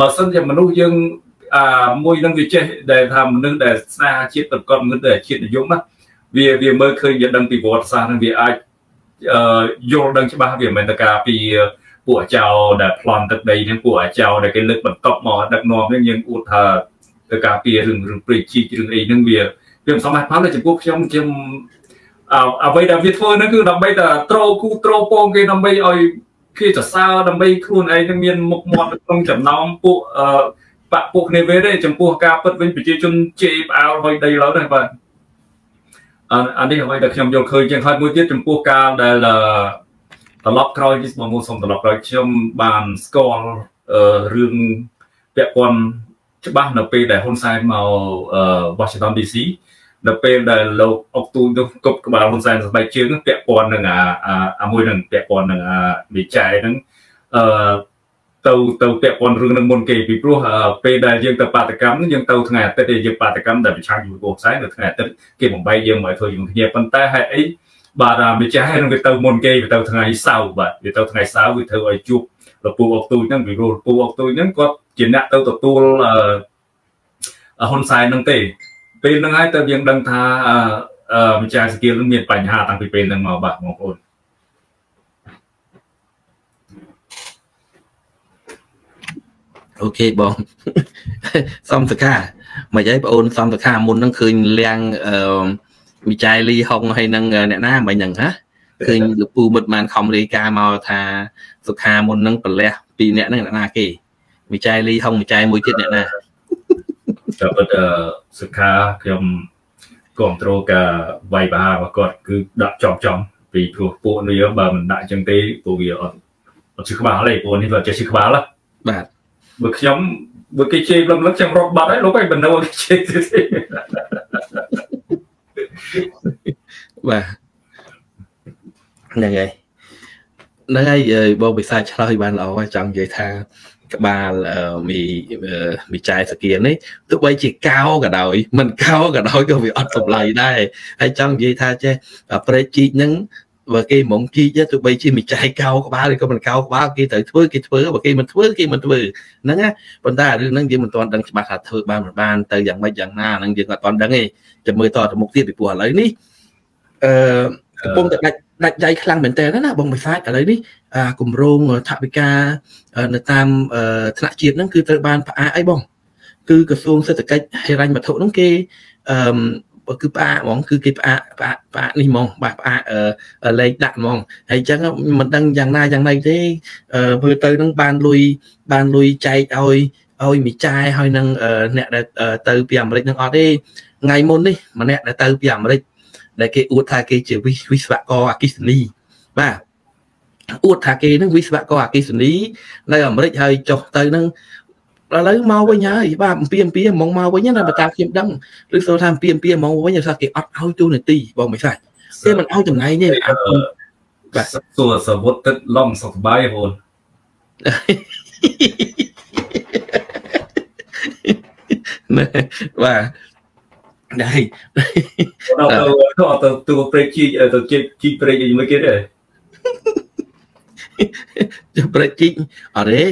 បើសិនជាមនុស្សយើងអាមួយនឹងវាចេះដែលថាមនុស្សដែលស្នេហាជាតិប្រកបមនុស្សដែលជាតិនិយមណាវាវាមើលឃើញវាដឹងពីប្រវត្តិសាស្ត្រនឹងវាអាចយល់ដឹងច្បាស់វាមិនមែនតែការពីពួកអាចោដែលប្លន់ទឹកដីហ្នឹងពួកអាចោដែលគេលើកបន្តមកដឹកនាំហ្នឹងយើងអួតថាទៅការពីរឿងរឿងព្រៃជីករឿងអីហ្នឹងវាវាមិនសមហេតុផលទេចំពោះខ្ញុំខ្ញុំអ្វីដែលវាធ្វើហ្នឹងគឺដើម្បីតែត្រោគូត្រោពងគេដើម្បីឲ្យ គេសរសើរដើម្បីខ្លួនឯងនឹងមានមុខមាត់ក្នុងចំណោមពួកបាក់ពួកគ្នាវិញទេចំពោះការពិតវិញប្រជាជនជេរផ្អើលហើយដីឡើយដែរបាទអានេះអ្វីដែលខ្ញុំយល់ឃើញជាងហើយមួយទៀតចំពោះការដែលត្រឡប់ក្រោយនេះបងប្អូនសូមត្រឡប់ក្រោយខ្ញុំបានស្គាល់រឿងពាក់ព័ន្ធច្បាស់នៅពេលដែលហ៊ុនសែនមក Washington DC នៅពេលដែលលោកអុកទូនោះគប់ក្បាលហ៊ុនសែនស្បែកជើងពាក់ព័ន្ធនឹងអាអាមួយនឹងពាក់ព័ន្ធនឹងអាវិច័យហ្នឹងអឺទៅទៅពាក់ព័ន្ធរឿងនឹងមុនគេពីព្រោះពេលដែលយើងទៅបាតកម្មយើងទៅថ្ងៃអាទិត្យយើងបាតកម្មដែលប្រឆាំងជាមួយកូនផ្សាយនៅថ្ងៃអាទិត្យគេបំបីយើងមកធ្វើជាមួយគ្នាប៉ុន្តែហេតុអីបាទម្ចាស់នឹងវាទៅមុនគេវាទៅថ្ងៃសៅរ៍បាទវាទៅថ្ងៃសៅរ៍វាធ្វើឲ្យជួបលពូអុកទូចហ្នឹងពីព្រោះលពូអុកទូចហ្នឹងគាត់ជាអ្នកទៅទទួលហ៊ុនសែនហ្នឹងទេ ពេលហ្នឹងហើយទៅយើងដឹងថាម្ចាស់សកៀលនឹងមានបញ្ហាតាំងពីពេលហ្នឹងមកបាទបងប្អូនអូខេបងសំសកាមិនអីបងអូនសំសកាមុនហ្នឹងឃើញលៀងអឺវិច័យលីហុងហើយនឹងអ្នកណាមិនហ្នឹងហ៎ឃើញលពូមិត្តបានខំរាយការណ៍មកថាសុខាមុនហ្នឹងប្រលះពីអ្នកហ្នឹងអ្នកណាគេវិច័យលីហុងវិច័យមួយទៀតអ្នកណា តែពិតសុខាខ្ញុំគ្រប់គ្រងការវាយប្រហាររបស់គាត់គឺដាក់ចំចំពីព្រោះពួកនេះបើមិនដាក់ចឹងទេពួកវាអត់អត់ជិះក្បាលទេពួកនេះវាចេះជិះក្បាលបាទបើខ្ញុំបើគេជេរលំលឹកខ្ញុំរកបាត់ហើយលោកឯងបណ្ដោគេជេរទៀតទេបាទហ្នឹងហើយហ្នឹងហើយបងវិសាឆ្លើយបានល្អចង់និយាយថា ក្បាលមីមីចែសគៀននេះទោះបីជាកោក៏ដោយមិនកោក៏ដោយក៏វាអត់តម្លៃដែរហើយចង់និយាយថាចេះប្រេកជីកហ្នឹងបើគេហ្មងជីកទោះបីជាមីចែកោក្បាលឬក៏មិនកោក្បាលគេត្រូវធ្វើគេធ្វើបើគេមិនធ្វើគេមិនធ្វើហ្នឹងណាប៉ុន្តែរឿងហ្នឹងយើងមិនទាន់ដឹងច្បាស់ថាធ្វើបានមិនបានទៅយ៉ាងម៉េចយ៉ាងណាហ្នឹងយើងអត់ទាន់ដឹងទេចាំមើលតទៅមុខទៀតពីព្រោះឥឡូវនេះអឺ កំពុងតែដាច់ដាច់ដៃខ្លាំងមែនតើណាបងបិសាចឥឡូវនេះអាគម្រោងថវិកានៅតាមថ្នាក់ជាតិហ្នឹងគឺត្រូវបានផ្អាកអីបងគឺក្រសួងសេដ្ឋកិច្ចហិរញ្ញវត្ថុហ្នឹងគេអឺគឺផ្អាកហ្មងគឺគេផ្អាកផ្អាកផ្អាកនេះហ្មងបាទផ្អាកលេខដាក់ហ្មងហើយអញ្ចឹងមិនដឹងយ៉ាងណាយ៉ាងណីទេមើលទៅនឹងបានលុយបានលុយចែកឲ្យឲ្យមីចាយហើយនឹងអ្នកដែលទៅពីអាមេរិកនឹងអត់ទេថ្ងៃមុននេះម្នាក់ដែលទៅពីអាមេរិក ដែលគេអួតថាគេជាវិស្វករអគិសនីបាទអួតថាគេនឹងវិស្វករអគិសនីនៅអាមេរិកហើយចុះទៅនឹងឥឡូវមកវិញហើយបាទអំពីអំពីហ្មងមកវិញណាបើតាមខ្ញុំដឹងឬសូថាអំពីអំពីហ្មងវិញថាគេអត់ឲ្យទូនាទីបងមិនខ្លាចគេមិនឲ្យចំណាយទេបាទសួរសវុតទឹកឡំសុខបាយបងបាទ ដែរដល់ទៅទៅទូព្រេកជីកទៅជីកជីកព្រេកអីមួយគេទេចុះព្រេកជីកអត់ទេ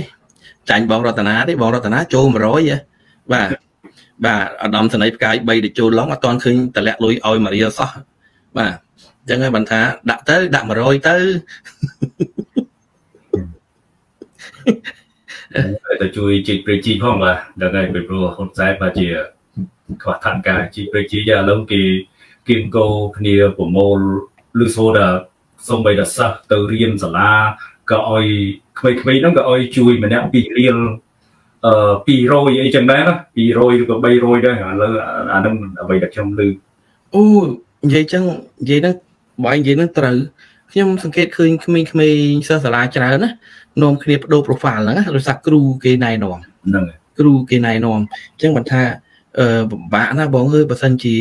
ចាញ់បងរតនាទេបងរតនាចូល100បាទបាទអាដាមសនីផ្កាយ3ទៅចូលឡងអត់ទាន់ឃើញតម្លាក់លុយឲ្យមារីសោះបាទអញ្ចឹងហើយបានថាដាក់ទៅដាក់100ទៅទៅជួយជីកព្រេកជីកផងបាទដល់ហើយពីព្រោះហ៊ុនសែនបាទជា ខ្វះថវិកាជីប្រជីឥឡូវគេគេអង្គគ្នាប្រមូលឬសូថាសំបីតែសិស្សទៅរៀនសាលាក៏ឲ្យក្មេងៗហ្នឹងក៏ឲ្យជួយម្នាក់2រៀលអឺ200អីចឹងដែរណា200ឬក៏300ដែរឥឡូវអាហ្នឹងអ្វីដែលខ្ញុំឮអូនិយាយចឹងនិយាយហ្នឹងបើនិយាយហ្នឹងត្រូវខ្ញុំសង្កេតឃើញក្មេងៗសិស្សសាលាច្រើនណានាំគ្នាបដូរ profile ហ្នឹងដោយសារគ្រូគេណែនាំហ្នឹងគ្រូគេណែនាំអញ្ចឹងបើថា ពិបាកណាបងអើយបើសិនជា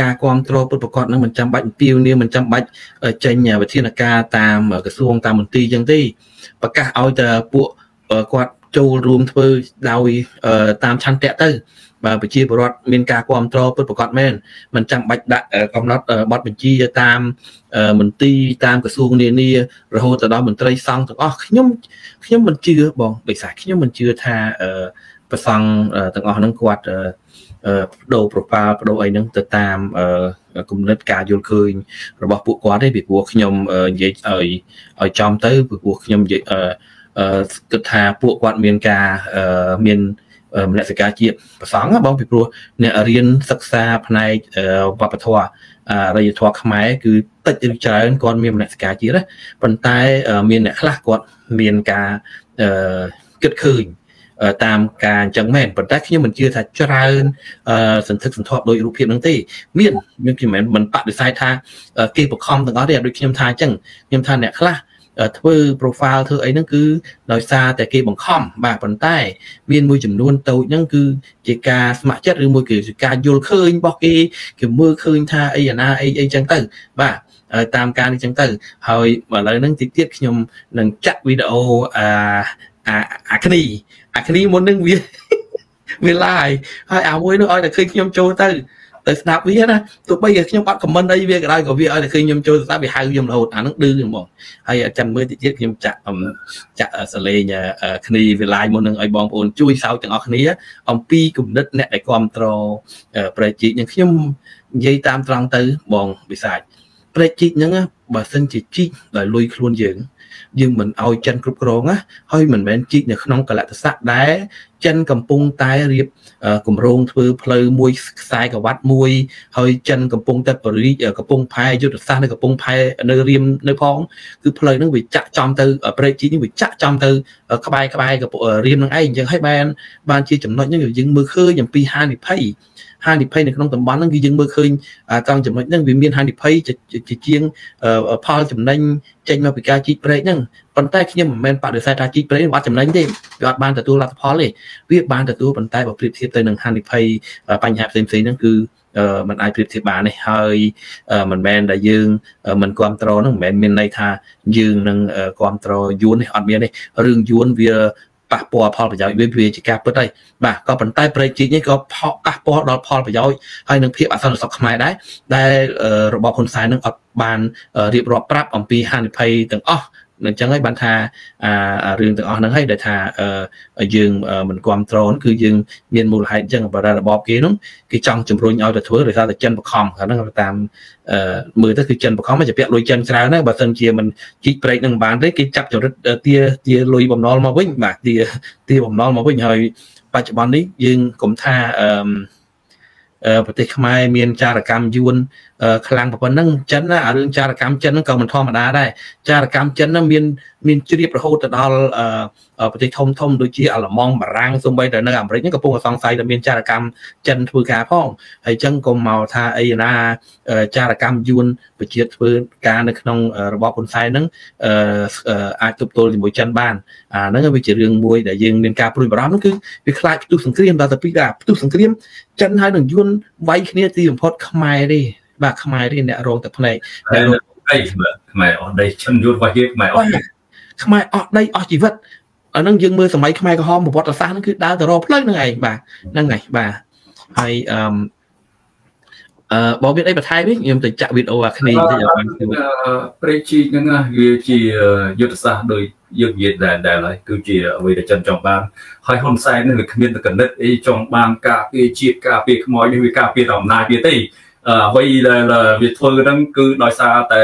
ការគ្រប់គ្រងពុតប្រកបនឹងមិនចាំបាច់អំពាវនាវមិនចាំបាច់ចេញវិធានការតាមក្រសួងតាមមន្ទីរចឹងទេប្រកាសឲ្យតែពួកគាត់ចូលរួមធ្វើដោយតាមឆន្ទៈទៅបាទប្រជាពលរដ្ឋមានការគ្រប់គ្រងពិតប្រាកដមែនមិនចាំបាច់ដាក់កំណត់បទបញ្ជាតាមមន្ទីរតាមក្រសួងនានារហូតទៅដល់មន្ត្រីសង្ឃទាំងអស់ខ្ញុំខ្ញុំមិនជឿបងបិសាខ្ញុំមិនជឿថា ប្រសង់ទាំងអស់ហ្នឹងគាត់បដូរ profile បដូរអីហ្នឹងទៅតាមគំនិតការយល់ឃើញរបស់ពួកគាត់ទេពីព្រោះខ្ញុំនិយាយឲ្យឲ្យចំទៅពីព្រោះខ្ញុំនិយាយគិតថាពួកគាត់មានការមានមនសិការជាតិប្រសង់បងពីព្រោះអ្នករៀនសិក្សាផ្នែកវប្បធម៌អរិយធម៌ខ្មែរគឺតិចឬច្រើនគាត់មានមនសិការជាតិប៉ុន្តែមានអ្នកខ្លះគាត់មានការគិតឃើញ តាមការអញ្ចឹងមែនប៉ុន្តែខ្ញុំមិនជឿថាច្រើនសន្ធឹកសន្ធាប់ដោយរូបភាពហ្នឹងទេមានខ្ញុំមិនមែនមិនបដិសេធថាគេបខំទាំងអស់ទេដូចខ្ញុំថាអញ្ចឹងខ្ញុំថាអ្នកខ្លះធ្វើ profile ធ្វើអីហ្នឹងគឺដោយសារតែគេបង្ខំបាទប៉ុន្តែ មានមួយចំនួនតូចហ្នឹងគឺជាការស្ម័គ្រចិត្តឬមួយគឺជាការយល់ឃើញរបស់គេគេមើលឃើញថាអីអាណាអីអីចឹងទៅបាទតាមការនេះចឹងទៅហើយឥឡូវហ្នឹងតិចទៀតខ្ញុំនឹងចាក់វីដេអូអា អាគ្នាអាគ្នាមុននឹងវាវាឡាយហើយអាមួយនោះឲ្យតែឃើញខ្ញុំចូលទៅទៅស្ដាប់វាណាទោះបីខ្ញុំអត់ខមមិនអីវាក៏ដោយក៏វាឲ្យតែឃើញខ្ញុំចូលទៅស្ដាប់វាហៅខ្ញុំរហូតអានឹងឌឺហ្មងហើយចាំមើលតិចទៀតខ្ញុំចាក់ចាក់សលេងគ្នាវាឡាយមុននឹងឲ្យបងប្អូនជួយសោកទាំងអស់គ្នាអំពីគំនិតអ្នកដែលគ្រប់គ្រងប្រជាជាតិនឹងខ្ញុំនិយាយតាមត្រង់ទៅបងវិសាចប្រជាជាតិហ្នឹងបើសិនជាជីកដោយលុយខ្លួនយើង យើងមិនអោយចិនគ្រប់គ្រងណាហើយមិនមែនជីកនៅក្នុងកលៈទេសៈដែលចិនកំពុងតែរៀបគម្រោងធ្វើផ្លូវមួយខ្សែក្រវ៉ាត់មួយហើយចិនកំពុងតែបរិយាកំពុងផែយុទ្ធសាស្ត្រនៅកំពុងផែនៅរៀមនៅផងគឺផ្លូវហ្នឹងវាចាក់ចំទៅប្រេកជីនេះវាចាក់ចំទៅក្បែរក្បែររៀមនឹងឯងអញ្ចឹងហើយបានបានជាចំណុចហ្នឹងយើងមើលឃើញអំពីហានិភ័យ ហានិភ័យនៅក្នុងតំបន់ហ្នឹងគឺយើងមើលឃើញត្រង់ចំណុចហ្នឹងវាមានហានិភ័យជាជាងផលចំណេញចេញមកពីការជីកព្រែកហ្នឹងប៉ុន្តែខ្ញុំមិនមែនបដិសេធថាជីកព្រែកវាអត់ចំណេញទេវាអត់បានទទួលលទ្ធផលទេវាបានទទួលប៉ុន្តែបើប្រៀបធៀបទៅនឹងហានិភ័យបញ្ហាផ្សេងៗហ្នឹងគឺมันអាចប្រៀបធៀបបានទេហើយមិនមែនដែលយើងមិនគ្រប់គ្រងហ្នឹងមិនមែនមានន័យថាយើងនឹងគ្រប់គ្រងយួននេះអត់មានទេរឿងយួនវា ប៉ះពាល់ផលប្រយោជន៍វាវាជាការពិតហើយបាទក៏ប៉ុន្តែប្រេជីកនេះក៏ប៉ះពាល់ដល់ផលប្រយោជន៍ហើយនឹងភាពអសន្តិសុខខ្មែរដែរដែលរបបហ៊ុនសែននឹងអត់បានរៀបរាប់ប្រាប់អំពីហានិភ័យទាំងអស់ អញ្ចឹងហើយបានថាអារឿងទាំងអស់ហ្នឹងហើយដែលថាយើងមិនគ្រប់គ្រងគឺយើងមានមូលហេតុអញ្ចឹងបើរបបគេនោះគេចង់ជំរុញឲ្យទៅធ្វើដោយសារតែចិនបខំហ្នឹងតាមមើលទៅគឺចិនបខំមកជាពាក់លុយចិនច្រើនណាបើមិនជាមិនជីកប្រេកនឹងបានទេគេចាប់ចរិតទាទាលុយបំណុលមកវិញបាទទាទាបំណុលមកវិញហើយបច្ចុប្បន្ននេះយើងកុំថាអឺ ប្រទេសខ្មែរមានចារកម្មយួនខ្លាំងប៉ុណ្ណឹងចិនណារឿងចារកម្មចិនហ្នឹងក៏មិនធម្មតាដែរចារកម្មចិនហ្នឹងមានមានជ្រាបរហូតទៅដល់ ប្រទេសធំធំដូចជាអាល្លឺម៉ង់បារាំងសូម្បីតែនៅអាមេរិកហ្នឹងកំពុងសង្ស័យថាមានចារកម្មចិនធ្វើការផងហើយអញ្ចឹងកុំមកថាអីណាចារកម្មយួនប្រជាធ្វើការនៅក្នុងរបបហ៊ុនសែនហ្នឹងអាចទប់ទល់ជាមួយចិនបានអាហ្នឹងវាជារឿងមួយដែលយើងមានការព្រួយបារម្ភហ្នឹងគឺវាខ្លាចផ្ទុះសង្គ្រាមដល់ទៅពីថាផ្ទុះសង្គ្រាមចិនហើយនឹងយួនវាយគ្នាទីបំផុតខ្មែរទេបាទខ្មែរទេអ្នករងតែភ្នែកតែអីខ្មែរអស់ដីចិនយួនវាយខ្មែរអស់ខ្មែរអស់ដីអស់ជីវិត អានឹងយើងមើលសម័យខ្មែរក្រហមប្រវត្តិសាស្ត្រហ្នឹងគឺដើរទៅរកផ្លូវហ្នឹងឯងបាទហ្នឹងហើយបាទហើយអឺអឺបងមានអីបន្ថែមទេខ្ញុំទៅចាក់វីដេអូអាគ្នាតិចបានព្រៃជីហ្នឹងវាជាយុទ្ធសាស្ត្រដោយយើងនិយាយដែរដែរហើយគឺជាអ្វីដែលចិនចង់បានហើយហ៊ុនសែននឹងគ្មានតកណិតអីចង់បានការពារជាតិការពារខ្មោចនេះវាការពារតែអំណាចវាទេអ្វីដែលវាធ្វើហ្នឹងគឺដោយសារតែ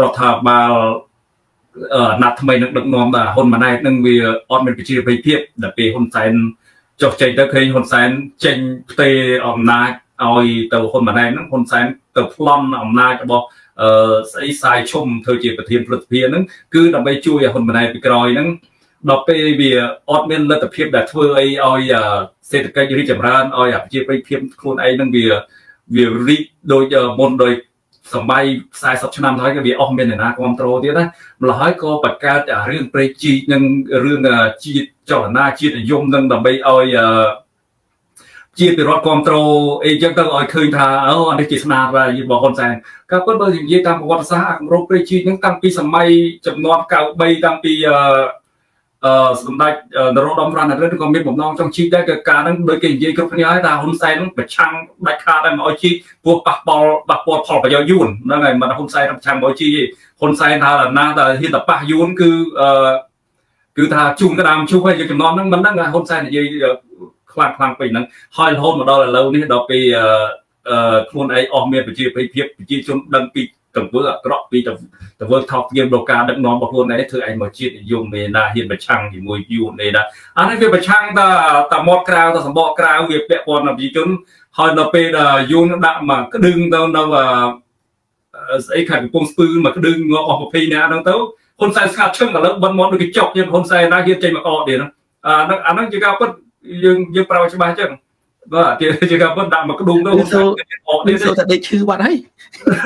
រដ្ឋាភិបាលអា ណត្តិថ្មីនឹងដឹកនាំដែរហ៊ុនម៉ាណែតនឹងវាអត់មានប្រជាប្រិយភាពដល់ពេលហ៊ុនសែនចុះចេញទៅឃើញហ៊ុនសែនចេញផ្ទេរអំណាចឲ្យទៅហ៊ុនម៉ាណែតហ្នឹងហ៊ុនសែនទៅប្លន់អំណាចរបស់អឺស្អីសាយឈុំធ្វើជាប្រធានព្រឹទ្ធសភាហ្នឹងគឺដើម្បីជួយឲ្យហ៊ុនម៉ាណែតពីក្រោយហ្នឹងដល់ពេលវាអត់មានលទ្ធភាពដែលធ្វើអីឲ្យសេដ្ឋកិច្ចរីកចម្រើនឲ្យប្រជាប្រិយភាពខ្លួនឯងហ្នឹងវាវារីកដូចមុនដោយ សម័យ40ឆ្នាំទៅហើយក៏វាអស់មានអ្នកណាគ្រប់គ្រងទៀតណាម្ល៉េះហើយក៏បង្កើតរឿងព្រៃជីកនិងរឿងជាតិចលនាជាតិនិយមនឹងដើម្បីឲ្យជាពិរដ្ឋគ្រប់គ្រងអីចឹងទៅឲ្យឃើញថាអូអានេះជាស្នាដៃរបស់ហ៊ុនសែនក៏ប៉ុន្តែបើនិយាយតាមប្រវត្តិសាស្ត្រអាគម្រោងព្រៃជីកហ្នឹងតាំងពីសម័យចំនួន93តាំងពីអឺ សម្ដេចនរោត្តមរណរដ្ឋក៏មានបំណងចង់ជីកដែរគឺការហ្នឹងដូចគេនិយាយគ្រប់គ្នាហើយថាហ៊ុនសែនហ្នឹងប្រឆាំងដាច់ខាតតែមកឲ្យជីកពោះប៉ះពាល់ប៉ះពាល់ផលប្រយោជន៍យួនហ្នឹងហើយមិនហ៊ុនសែនប្រឆាំងមកជីកទេហ៊ុនសែនថាណាតែហ៊ានតែប៉ះយួនគឺអឺគឺថាជុំក្តាមជុះហើយចំណងហ្នឹងមិនហ្នឹងហ៊ុនសែននិយាយខ្លាំងខ្លាំងពេកហ្នឹងហើយរហូតមកដល់ឥឡូវនេះដល់ពេលអឺខ្លួនឯងអស់មានប្រជាប្រិយភាពប្រជាជនដឹងពី ទង្វើអាក្រក់ពីទង្វើថោកទាបដល់ការដឹកនាំរបស់ខ្លួនឯងធ្វើឯងមកជាតិនិយមមេណាហ៊ានប្រឆាំងជាមួយយូនេណាអានេះវាប្រឆាំងតាតាមាត់ក្រៅតាសម្បកក្រៅវាពាក់ព័ន្ធនឹងប្រជាជនហើយដល់ពេលយូនដាក់មកក្តឹងទៅនៅស្អីខេត្តកំពង់ស្ពឺមកក្តឹងងាប់អស់20នាក់ហ្នឹងទៅហ៊ុនសែនស្ងាត់ឈឹងឥឡូវបិណ្ឌមាត់ដូចកញ្ចក់ទៀតហ៊ុនសែនណាហ៊ានចេញមកអត់ទៀតហ្នឹងអាហ្នឹងអាហ្នឹងជាការពិតយើងយើងប្រើច្បាស់ចឹង បាទគេជាការប៉ុនដាក់មកក្ដុងទៅហ៊ុនសែនអត់នេះសូតែដេកឈឺបាត់ហើយ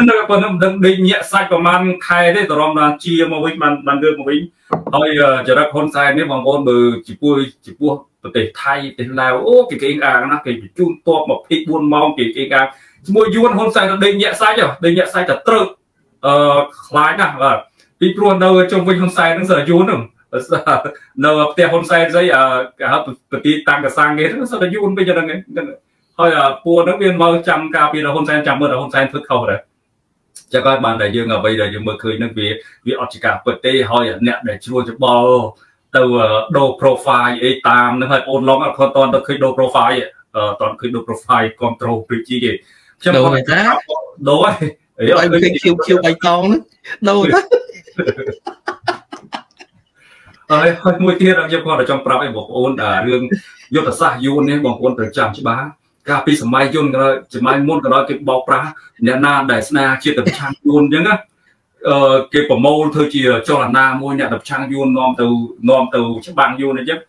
នៅប៉ុណ្ណឹងមិនដឹងដេកញាក់សាច់ប្រហែលខែទេតរំបានជាមកវិញបានបានលើកមកវិញហើយចរិតហ៊ុនសែននេះបងប្អូនមើលចំពោះចំពោះប្រទេសថៃប្រទេសឡាវអូគេគេអាងណាគេបញ្ជូនតប24ម៉ោងគេគេអាងជាមួយយួនហ៊ុនសែនទៅដេកញាក់សាច់ដេកញាក់សាច់តែត្រូវអឺខ្លាចណាស់បាទពីព្រោះនៅជុំវិញហ៊ុនសែនហ្នឹងសើយួនហ្នឹង នៅផ្ទះហ៊ុនសែនស្អីគេហៅប្រទីតាំងកសាងគេហ្នឹងសុទ្ធតែយូរវិញហ្នឹងហើយពួកហ្នឹងវាមកចាំការពីហ៊ុនសែនចាំមើលហ៊ុនសែនធ្វើខុសដែរចឹងហើយបានតែយើងអ្វីដែលយើងមើលឃើញហ្នឹងវាវាអត់ជាការពិតទេហើយអ្នកដែលជ្រួលច្បល់ទៅដូរ profile អីតាមហ្នឹងហើយបងឡងអត់គាត់តទៅឃើញដូរ profile អឺតឃើញដូរ profile control ព្រឹកជីគេខ្ញុំដូរតែដូរហើយឲ្យឃើញខៀវខៀវបៃតងហ្នឹងដូរតែ ហើយហើយមួយទៀតខ្ញុំគាត់ចង់ប្រាប់ឲ្យបងប្អូនរឿងយុទ្ធសាស្ត្រយួននេះបងប្អូនត្រូវចាំច្បាស់កាលពីសម័យយួនក៏សម័យមុនក៏ដល់គេបោកប្រាស់អ្នកណាដែលស្នាជាតិប្រឆាំងយួនអញ្ចឹងណាអឺគេប្រមូលធ្វើជាចលនាមួយអ្នកប្រឆាំងយួននាំទៅនាំទៅច្បាំងយួនអញ្ចឹង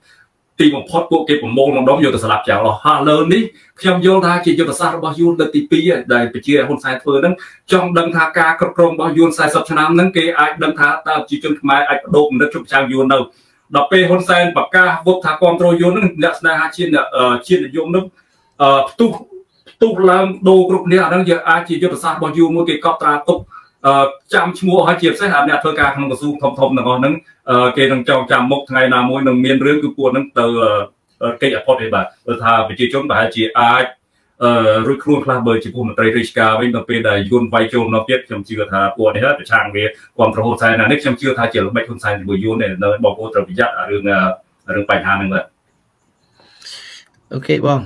ទីបំផុតពួកគេប្រមូលម្ដងយកទៅស្លាប់ចោលហើយលើនេះខ្ញុំយល់ថាជាយុទ្ធសាស្ត្ររបស់យួនលើកទី2ដែលប្រជាហ៊ុនសែនធ្វើហ្នឹងចង់ដឹងថាការគ្រប់គ្រងរបស់យួន40ឆ្នាំហ្នឹងគេអាចដឹងថាតើប្រជាជនខ្មែរអាចបដូរគំនិតជប់ចៅយួននៅដល់ពេលហ៊ុនសែនប្រកាសវុបថាគ្រប់គ្រងយួនហ្នឹងអ្នកស្នេហាជាតិជាតិនិយមហ្នឹងផ្ទុះផ្ទុះឡើងដូរគ្រប់គ្នាអាហ្នឹងយើងអាចជាយុទ្ធសាស្ត្ររបស់យួនមួយគេកត់ត្រាទុក ចាំឈ្មោះហើយជាពិសេសអ្នកធ្វើការក្នុងក្រសួងធំធំទាំងអស់ហ្នឹងគេនឹងចងចាំមុខថ្ងៃណាមួយនឹងមានរឿងគឺពួកហ្នឹងទៅកិច្ចអផុតទេបាទព្រោះថាប្រជាជនប្រហែលជាអាចអឺរួចខ្លួនខ្លះបើជាពួកមន្ត្រីរាជការវិញដល់ពេលដែលយួនវាយចូលនៅទៀតខ្ញុំជឿថាពួកនេះប្រឆាំងវាគ្រប់គ្រងហ៊ុនសែនណានេះខ្ញុំជឿថាជាល្បិចហ៊ុនសែនជាមួយយួននៅបងប្អូនត្រូវប្រយ័ត្នរឿងរឿងបញ្ហាហ្នឹងបាទអូខេបង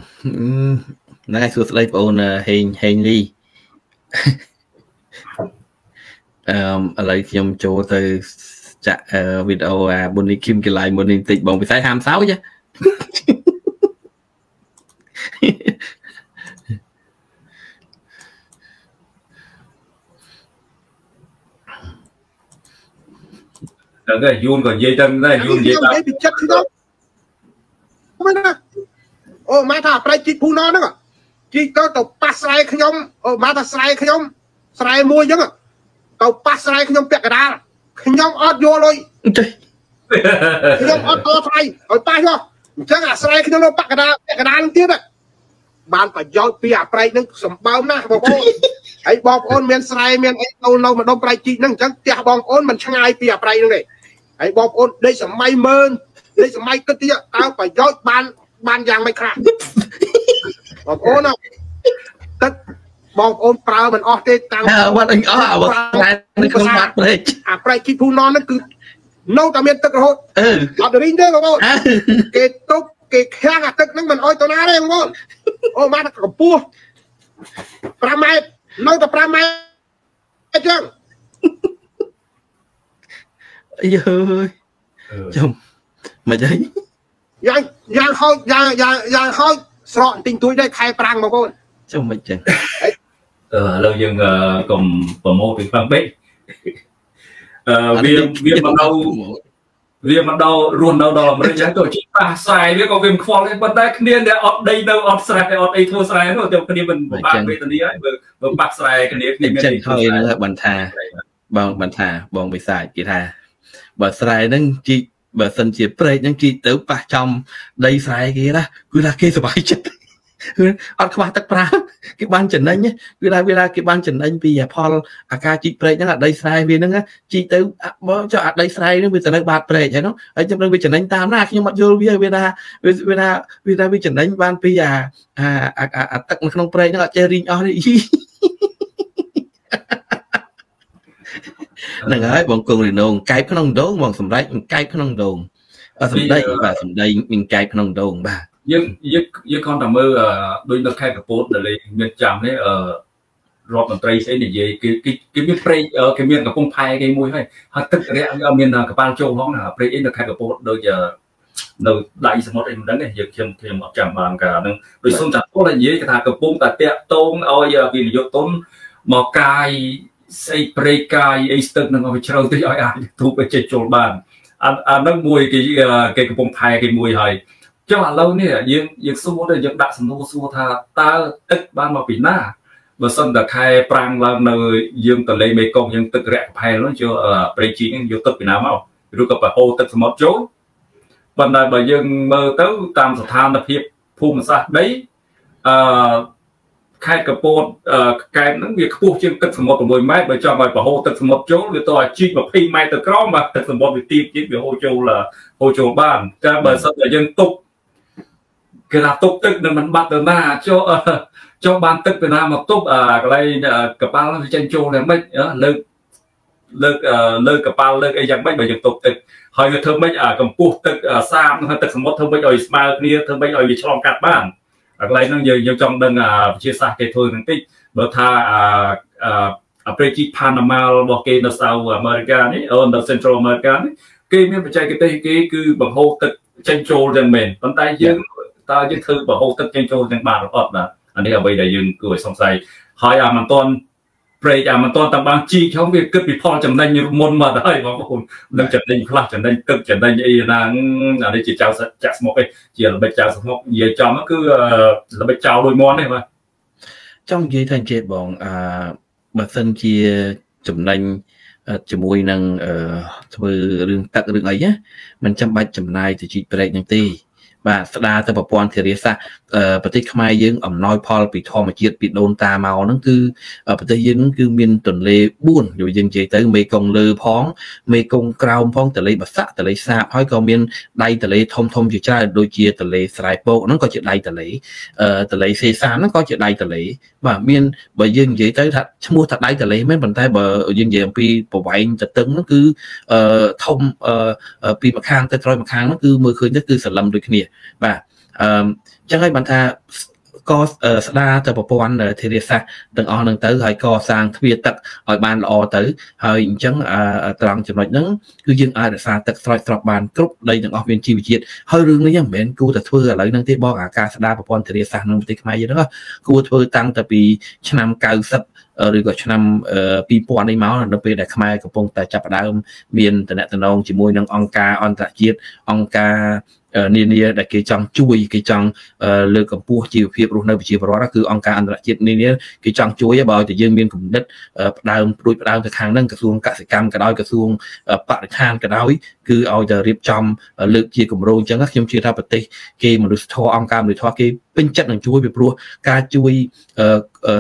ហ្នឹងហើយសួស្តីបងអូនហេងហេងលី អឺឥឡូវខ្ញុំចូលទៅចាក់វីដេអូអាបុនីគឹមកន្លែងមុននេះបន្តិចបងពិស័យហាមសោចហ្នឹងហើយយូនក៏និយាយទៅដែរយូននិយាយតាមពីចិត្តខ្ញុំមិនណាអូម៉ែថាប្រៃជីកភូណហ្នឹងជីកទៅទៅប៉ះស្រែខ្ញុំអូម៉ែថាស្រែខ្ញុំស្រែមួយអញ្ចឹង ទៅប៉ះស្រែខ្ញុំពាក់កដាលខ្ញុំអត់យកលុយខ្ញុំអត់អត់ថ្លៃឲ្យប៉ះយកអញ្ចឹងអាស្រ័យខ្ញុំនៅបកដាបកដានឹងទៀតបានប្រយោជន៍ពីអាប្រែកនឹងសម្បើមណាស់បងប្អូនហើយបងប្អូនមានស្រែមានអីទៅនៅម្ដុំប្រែកជីកហ្នឹងអញ្ចឹងផ្ទះបងប្អូនមិនឆ្ងាយពីអាប្រែកហ្នឹងទេហើយបងប្អូនដេកសម័យមើលដេកសម័យគិតទៀតតើប្រយោជន៍បានបានយ៉ាងម៉េចខ្លះបងប្អូនទឹក បងប្អូនប្រើមិនអស់ទេតាំងបាត់អញអស់អាបាត់នៅក្នុងបាត់ព្រែកអាព្រែកជីភូណនហ្នឹងគឺនៅតែមានទឹករហូតអត់រីងទេបងប្អូនគេទុកគេខាំងអាទឹកហ្នឹងមិនអោយទៅណាទេបងប្អូនអូមកកម្ពស់5ម៉ែត្រនៅតែ5ម៉ែត្រអញ្ចឹងអីយើចំមិនអីយ៉ាងយ៉ាងហោចយ៉ាងយ៉ាងយ៉ាងហោចស្រកទិញទួយដែរខែប្រាំងបងប្អូនចំមិនចឹងអឺ ឥឡូវយើងកុំប្រម៉ូទពីខ្លាំងពេកអឺវាវាមកដល់វាមកដល់រស់នៅដល់អាមេរិកចឹងក៏ជីប៉ះខ្សែវាក៏វាមិនខ្វល់ទេប៉ុន្តែគ្នាដែលអត់ដីនៅអត់ស្រែអត់អីធ្វើស្រែនោះតែគ្នាមិនបាក់វេទនាហើយបើបើប៉ះស្រែគ្នាគ្នាមានចឹងហើយនឹងបានថាបងបានថាបងវិសាចគេថាបើស្រែហ្នឹងជីកបើសិនជាព្រែកហ្នឹងជីកទៅប៉ះចំដីស្រែគេណាគឺថាគេសុបាយចិត្ត គឺអត់ខ្វះទឹកប្រើគេបានចំណេញវាថាវាថាគេបានចំណេញពីផលអាការជីកព្រែកហ្នឹងអាដីស្រែវាហ្នឹងជីកទៅមកចុះអាដីស្រែហ្នឹងវាទៅនៅបាតព្រែកហើយនោះហើយខ្ញុំនឹងវាចំណេញតាមណាខ្ញុំអត់យល់វាវាថាវាថាវាថាវាចំណេញបានពីអាអាទឹកនៅក្នុងព្រែកហ្នឹងអត់ចេះរីងអស់ទេហ្នឹងហើយបងគង់រីនងកែបក្នុងដងបងសម្ដេចកែបក្នុងដងសម្ដេចបាទសម្ដេចមានកែបក្នុងដងបាទ យើងយើងយើងគ្រាន់តែមើលដូចនៅខេត្តកពតដែលមានចាំនេះអឺរដ្ឋមន្ត្រីស្អីនិយាយគេគេមានព្រែកគេមានកំពង់ផែគេមួយហើយហើយទឹករាក់មានកប៉ាល់ចូលផងណាព្រែកអីនៅខេត្តកពតដូចនៅដៃសមុទ្រអីមិនដឹងទេយើងខ្ញុំខ្ញុំអត់ចាំបានកាលហ្នឹងដូចសុំតាពលនិយាយគេថាកំពុងតែតាក់តងឲ្យវិនិយោគទុនមកកាយស្អីព្រៃកាយអីស្ទឹកនឹងឲ្យជ្រៅតិចឲ្យអាចទូបចេញចូលបានអាអានឹងមួយគេគេកំពុងផែគេមួយហើយ ចុះឥឡូវនេះយើងយើងសួរទៅយើងដាក់សំណួរសួរថាតើទឹកបានមកពីណាបើសិនតែខែប្រាំងឡើងនៅយើងតលេមេគង្គយើងទឹករយៈផែលនោះយកប្រេជីហ្នឹងយកទឹកពីណាមកឬក៏ប្រហូរទឹកសមុទ្រចូលប៉ុន្តែបើយើងមើលទៅតាមស្ថានភាពភូមិសាស្ត្រដីអឺខេត្តកពតកែបហ្នឹងវាខ្ពស់ជាងទឹកសមុទ្រ6ម៉ែត្របើចង់ឲ្យប្រហូរទឹកសមុទ្រចូលវាតើជីក20ម៉ែត្រទៅក្រោមបាទទឹកសមុទ្រវាទាបជាងវាហូរចូលហូរចូលបានតែបើសិនតែយើងទុក គេថាទុកទឹកនឹងមិនបាត់ទៅណាចូលចូលបានទឹកទៅណាមកទុកកន្លែងកប៉ាល់វាចេញចូលតែមិនលើកលើកលើកកប៉ាល់លើកអីយ៉ាងម៉េចបើយើងទុកទឹកហើយវាធ្វើម៉េចកម្ពស់ទឹកសាបហើយទឹកសមុទ្រធ្វើម៉េចឲ្យស្មើគ្នាធ្វើម៉េចឲ្យវាឆ្លងកាត់បានកន្លែងហ្នឹងយើងយើងចង់ដឹងវិទ្យាសាស្ត្រគេធ្វើនឹងតិចបើថាអាប្រេជីផាណាម៉ាល់របស់គេនៅសៅអាមេរិកនេះអូនៅ Central America នេះគេមានបច្ចេកទេសគេគឺបង្ហូរទឹកចេញចូលទាំងមែនប៉ុន្តែយើង តើយើងធ្វើបង្ហូរទឹកចេញចូលទាំងបានឬអត់បាទអានេះអ្វីដែលយើងគួរឲ្យសង្ស័យហើយអាមិនទាន់ព្រែកអាមិនទាន់តាមបានជីខ្ញុំវាគិតពីផលចំណេញមុនមកហើយបងប្អូននឹងចំណេញខ្លះចំណេញទឹកចំណេញអីណាអានេះជាចៅចាក់ស្មុកឯងជាល្បិចចៅស្មុកនិយាយចំគឺល្បិចចៅដូចមន់ទេបាទចង់និយាយថាអញ្ចេះបងអឺបើសិនជាចំណេញជាមួយនឹងធ្វើរឿងទឹករឿងអីណាมันចាំបាច់ចំណាយទៅជីកព្រែកនឹងទេ បាទស្ដារទៅប្រព័ន្ធធារាសាស្ត្រ ប្រទេសខ្មែរយើងអំណោយផលពីធម្មជាតិពីដូនតាមកហ្នឹងគឺប្រទេសយើងគឺមានទន្លេ4យើងនិយាយទៅមេគង្គលើផង មេគង្គក្រោមផងទន្លេបាសាក់ទន្លេសាបហើយក៏មានដៃទន្លេធំធំជាច្រើនដូចជាទន្លេស្រែពកហ្នឹងក៏ជាដៃទន្លេទន្លេសេសានហ្នឹងក៏ជាដៃទន្លេបាទមានបើយើងនិយាយទៅថាឈ្មោះថាដៃទន្លេមែនប៉ុន្តែបើយើងនិយាយអំពីប្រវែងទៅតឹងហ្នឹងគឺធំពីម្ខាងទៅក្រោយម្ខាងហ្នឹងគឺមើលឃើញទៅគឺសន្លឹមដូចគ្នាបាទអឺ ចឹងហើយបានថាក៏ស្ដារទៅប្រព័ន្ធធារាសាស្ត្រទាំងអស់ហ្នឹងទៅហើយកសាងទ្វារទឹកឲ្យបានល្អទៅហើយអញ្ចឹងត្រង់ចំណុចហ្នឹងគឺយើងអាចរក្សាទឹកស្រោចស្រពបានគ្រប់ដីទាំងអស់មានជីវជាតិហើយរឿងនេះមិនមែនគួរតែធ្វើឥឡូវហ្នឹងទេបងអាការស្ដារប្រព័ន្ធធារាសាស្ត្រក្នុងប្រទេសខ្មែរយើងហ្នឹងគួរធ្វើតាំងតែពីឆ្នាំ90ឬក៏ឆ្នាំ2000នេះមកនៅពេលដែលខ្មែរកំពុងតែចាប់ផ្ដើមមានតំណែងជាមួយនឹងអង្គការអន្តរជាតិអង្គការ នានាដែលគេចង់ជួយគេចង់លើកកម្ពស់ជីវភាពរស់នៅប្រជាពលរដ្ឋគឺអង្គការអន្តរជាតិនានាគេចង់ជួយបើឲ្យតែយើងមានគំនិតផ្ដើមព្រួយផ្ដើមទៅខាងហ្នឹងក្រសួងកសិកម្មក៏ដោយក្រសួងបរិស្ថានក៏ដោយគឺឲ្យតែរៀបចំលើកជាគម្រោងអញ្ចឹងខ្ញុំជឿថាប្រទេសគេមនុស្សធម៌អង្គការមនុស្សធម៌គេពេញចិត្តនឹងជួយពីព្រោះការជួយ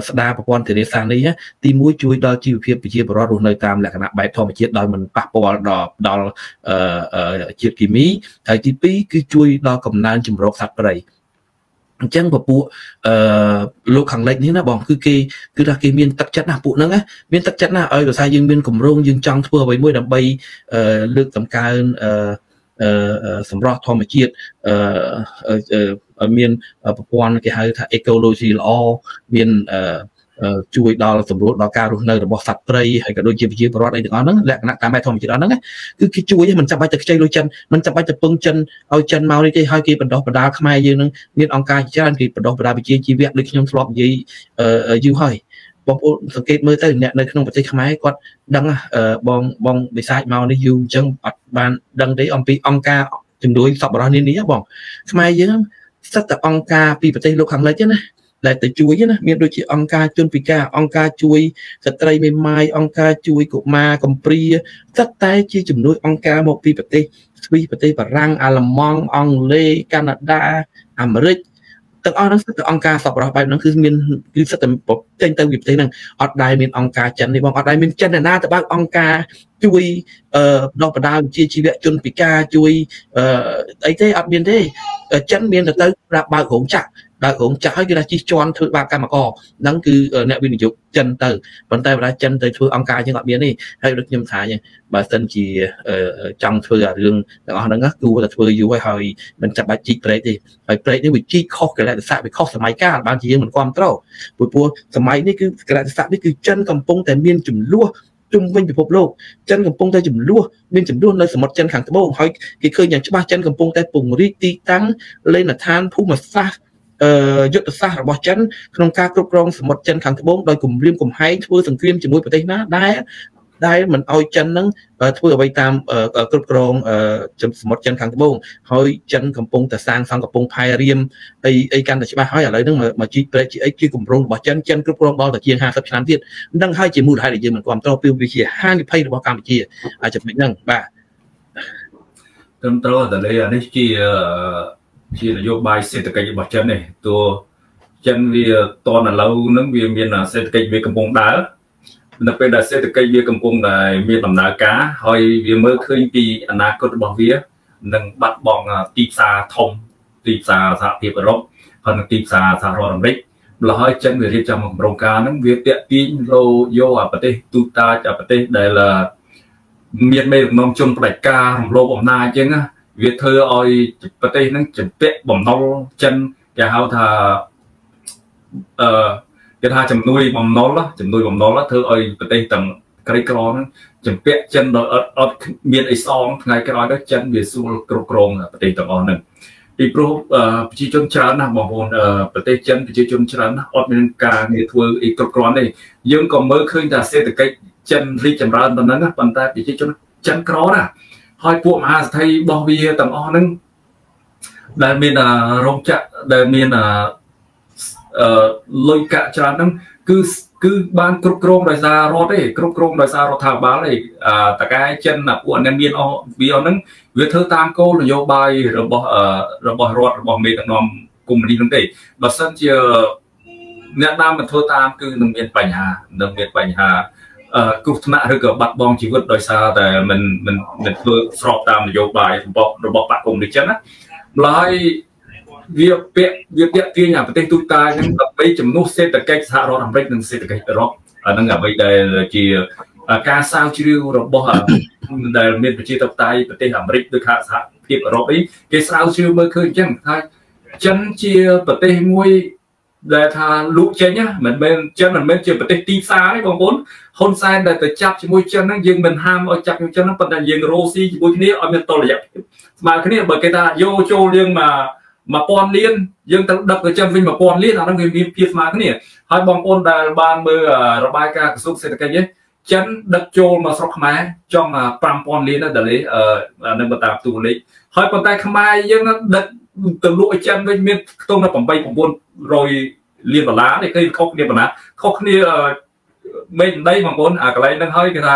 ស្ដារប្រព័ន្ធធារាសាស្ត្រនេះទីមួយជួយដល់ជីវភាពប្រជាពលរដ្ឋរស់នៅតាមលក្ខណៈបែបធម្មជាតិដោយមិនប៉ះពាល់ដល់ដល់ជាតិគីមីហើយទី2គឺជួយដល់កំណើនចម្រុកសត្វព្រៃអញ្ចឹងពពួកអឺលោកខាងលិចនេះណាបងគឺគេគឺថាគេមានទឹកចិត្តណាពួកហ្នឹងណាមានទឹកចិត្តណាឲ្យដោយសារយើងមានគម្រោងយើងចង់ធ្វើអ្វីមួយដើម្បីអឺលើកតម្កើងអឺ សម្រស់ធម្មជាតិអឺមានប្រព័ន្ធគេហៅថា ecology ល្អមានអឺជួយដល់សម្រួលដល់ការរស់នៅរបស់សត្វព្រៃហើយក៏ដូចជាប្រជាពលរដ្ឋអីទាំងអស់ហ្នឹងលក្ខណៈតាមបែបធម្មជាតិអស់ហ្នឹងគឺគេជួយមិនចាំបាច់ទៅខ្ចីលុយចិនមិនចាំបាច់ទៅពឹងចិនឲ្យចិនមកនេះទេហើយគេបណ្ដោះបណ្ដាលខ្មែរយើងហ្នឹងមានអង្គការច្រើនគេបណ្ដោះបណ្ដាលវិជាជីវៈដូចខ្ញុំធ្លាប់និយាយយូរហើយ បងប្អូនសង្កេតមើលទៅអ្នកនៅក្នុងប្រទេសខ្មែរគាត់ដឹងបងបងវិសាចមកនេះយូរអញ្ចឹងអត់បានដឹងទេអំពីអង្គការជំនួយសប្បុរសនានាបងខ្មែរយើងសិតតែអង្គការពីប្រទេសលោកខាងលិចណាដែលទៅជួយណាមានដូចជាអង្គការជនពិការអង្គការជួយស្ត្រីមេម៉ាយអង្គការជួយកុមារកំព្រាស្ទតែជាជំនួយអង្គការមកពីប្រទេសស្វីសប្រទេសបារាំងអាល្លឺម៉ង់អង់គ្លេសកាណាដាអាមេរិក ទាំងអស់ហ្នឹងគឺអង្គការសប្បុរសបែបហ្នឹងគឺមានគឺសិតតែចេញទៅវិប្រទេសហ្នឹងអត់ដែរមានអង្គការចិនទេបងអត់ដែរមានចិនណាទៅបើកអង្គការជួយអឺបណ្ដុះបណ្ដាលវិជ្ជាជីវៈជនពិការជួយអឺអីទេអត់មានទេចិនមានទៅទៅប្រាប់បើករោងចក្រ បើករោងចក្រហើយគឺថាជិះជាន់ធ្វើបាបកម្មករហ្នឹងគឺអ្នកវិនិយោគចិនទៅប៉ុន្តែបើចិនទៅធ្វើអង្គការជាងអត់មានទេហើយដូចខ្ញុំថាអញ្ចឹងបើសិនជាចង់ធ្វើអារឿងទាំងអស់ហ្នឹងគួរតែធ្វើយូរហើយហើយមិនចាំបាច់ជីកព្រែកទេហើយព្រែកនេះវាជីកខុសកលៈទេសៈវាខុសសម័យកាលបានជាយើងមិនគ្រប់គ្រងព្រោះព្រោះសម័យនេះគឺកលៈទេសៈនេះគឺចិនកំពុងតែមានចំនួនជុំវិញពិភពលោកចិនកំពុងតែចំនួនមានចំនួននៅសមុទ្រចិនខាងត្បូងហើយគេឃើញយ៉ាងច្បាស់ចិនកំពុងតែពង្រីកទីតាំងលេនដ្ឋានភូមិសាស្ត្រអឺ យុទ្ធសាស្ត្ររបស់ចិនក្នុងការគ្រប់គ្រងសមុទ្រចិនខាងត្បូងដោយគម្រាមកំហែងធ្វើសង្គ្រាមជាមួយប្រទេសណាដែលដែលមិនអោយចិននឹងធ្វើអ្វីតាមគ្រប់គ្រងសមុទ្រចិនខាងត្បូងហើយចិនកំពុងតែសាងសង់កំពង់ផែរៀមអីអីកាន់តែច្បាស់ហើយឥឡូវហ្នឹងមកជីកព្រែកជីអីជាគម្រោងរបស់ចិនចិនគ្រប់គ្រងដល់តែជាង50ឆ្នាំទៀតនឹងហើយជាមូលហេតុដែលយើងមិនគ្រប់គ្រងពីវាជាហានិភ័យរបស់កម្ពុជាអាចចំណុចហ្នឹងបាទត្រឹមត្រូវតែលេអានេះជា ជានយោបាយសេដ្ឋកិច្ចរបស់ចិននេះតួចិនវាតនឥឡូវហ្នឹងវាមានសេដ្ឋកិច្ចវាកំពុងដើរនៅពេលដែលសេដ្ឋកិច្ចវាកំពុងតែមានដំណើរការហើយវាមើលឃើញពីអនាគតរបស់វានឹងបាត់បង់ទីផ្សារធំទីផ្សារសហភាពអឺរ៉ុបហើយនិងទីផ្សារសហរដ្ឋអាមេរិកម្ល៉េះហើយចិនវារៀបចំគម្រោងការហ្នឹងវាតាក់ទាញលោយកអាប្រទេសទូតាចអាប្រទេសដែលមានមេដឹកនាំជនផ្ដាច់ការរំលោភអំណាចអញ្ចឹង វាធ្វើឲ្យប្រទេសហ្នឹងជំពាក់បំណុលចិនគេហៅថាអឺគេថាចំនួនបំណុលចំនួនបំណុលធ្វើឲ្យប្រទេសទាំងក្រីក្រហ្នឹងចំពាក់ចិនដោយអត់អត់មានអីសងថ្ងៃក្រោយទៅចិនវាស្រួលគ្រប់គ្រងប្រទេសទាំងអស់ហ្នឹងពីព្រោះប្រជាជនច្រើនណាស់បងប្អូនប្រទេសចិនប្រជាជនច្រើនណាស់អត់មានការងារធ្វើអីគ្រប់គ្រាន់ទេយើងក៏មើលឃើញថាសេដ្ឋកិច្ចចិនរីកចម្រើនប៉ុណ្ណឹងប៉ុន្តែប្រជាជនចិនក្រណាស់ ហើយពួកមហាសេដ្ឋីរបស់វាទាំងអស់ហ្នឹងដែលមានរោងចក្រដែលមានអឺលុយកាក់ច្រើនហ្នឹងគឺគឺបានគ្រប់គ្រងដោយសាររដ្ឋទេគ្រប់គ្រងដោយសាររដ្ឋាភិបាលទេតកែចិនពួកអ្នកមានអស់វាហ្នឹងវាធ្វើតាមគោលនយោបាយរបស់របស់រដ្ឋរបស់មេដឹកនាំកុម្មុយនីសហ្នឹងទេបើសិនជាអ្នកណាមិនធ្វើតាមគឺនឹងមានបញ្ហានឹងមានបញ្ហា គ្រោះថ្នាក់ឬក៏បាត់បង់ជីវិតដោយសារតែមិនមិនមិនធ្វើស្របតាមនយោបាយរបស់របស់បកកុម្មុយនីសចឹងណាម្ល៉េះវាពាក់វាពាក់ទាញអាប្រទេសទូតាហ្នឹងដើម្បីជំនួសសេដ្ឋកិច្ចសហរដ្ឋអាមេរិកនិងសេដ្ឋកិច្ចអឺរ៉ុបអាហ្នឹងអ្វីដែលជាការសាវជ្រាវរបស់ដែលមានប្រជាធិបតេយ្យប្រទេសអាមេរិកដូចខាសហភាពអឺរ៉ុបអីគេស្រាវជ្រាវមើលឃើញអញ្ចឹងថាចិនជាប្រទេសមួយ ដែលថាលក់ចេញមិនមែនចិនមិនមែនជាប្រទេសទីផ្សារទេបងប្អូនហ៊ុនសែនដែលទៅចាប់ជាមួយចិនហ្នឹងយើងមិនហាមឲ្យចាប់ជាមួយចិនហ្នឹងប៉ុន្តែយើងរោស៊ីជាមួយគ្នាឲ្យមានតលយៈភាពស្មើគ្នាបើគេថាយកចូលយើងមក1000លានយើងត្រូវដឹកទៅចិនវិញ1000លានអាហ្នឹងវាមានភាពស្មើគ្នាហើយបងប្អូនដែលបានមើលរបាយការណ៍ក្រសួងសេដ្ឋកិច្ចនេះចិនដឹកចូលមកស្រុកខ្មែរចង់5000លានដែរលេអានឹងតាមទូលេខហើយប៉ុន្តែខ្មែរយើងដឹក ទៅលក់ឲ្យចិនវិញមានខ្ទង់ដល់8 900លានដុល្លារនេះគេខុសគ្នាប៉ុណ្ណាខុសគ្នាមេដីបងប្អូនអាកន្លែងហ្នឹងហើយគេថា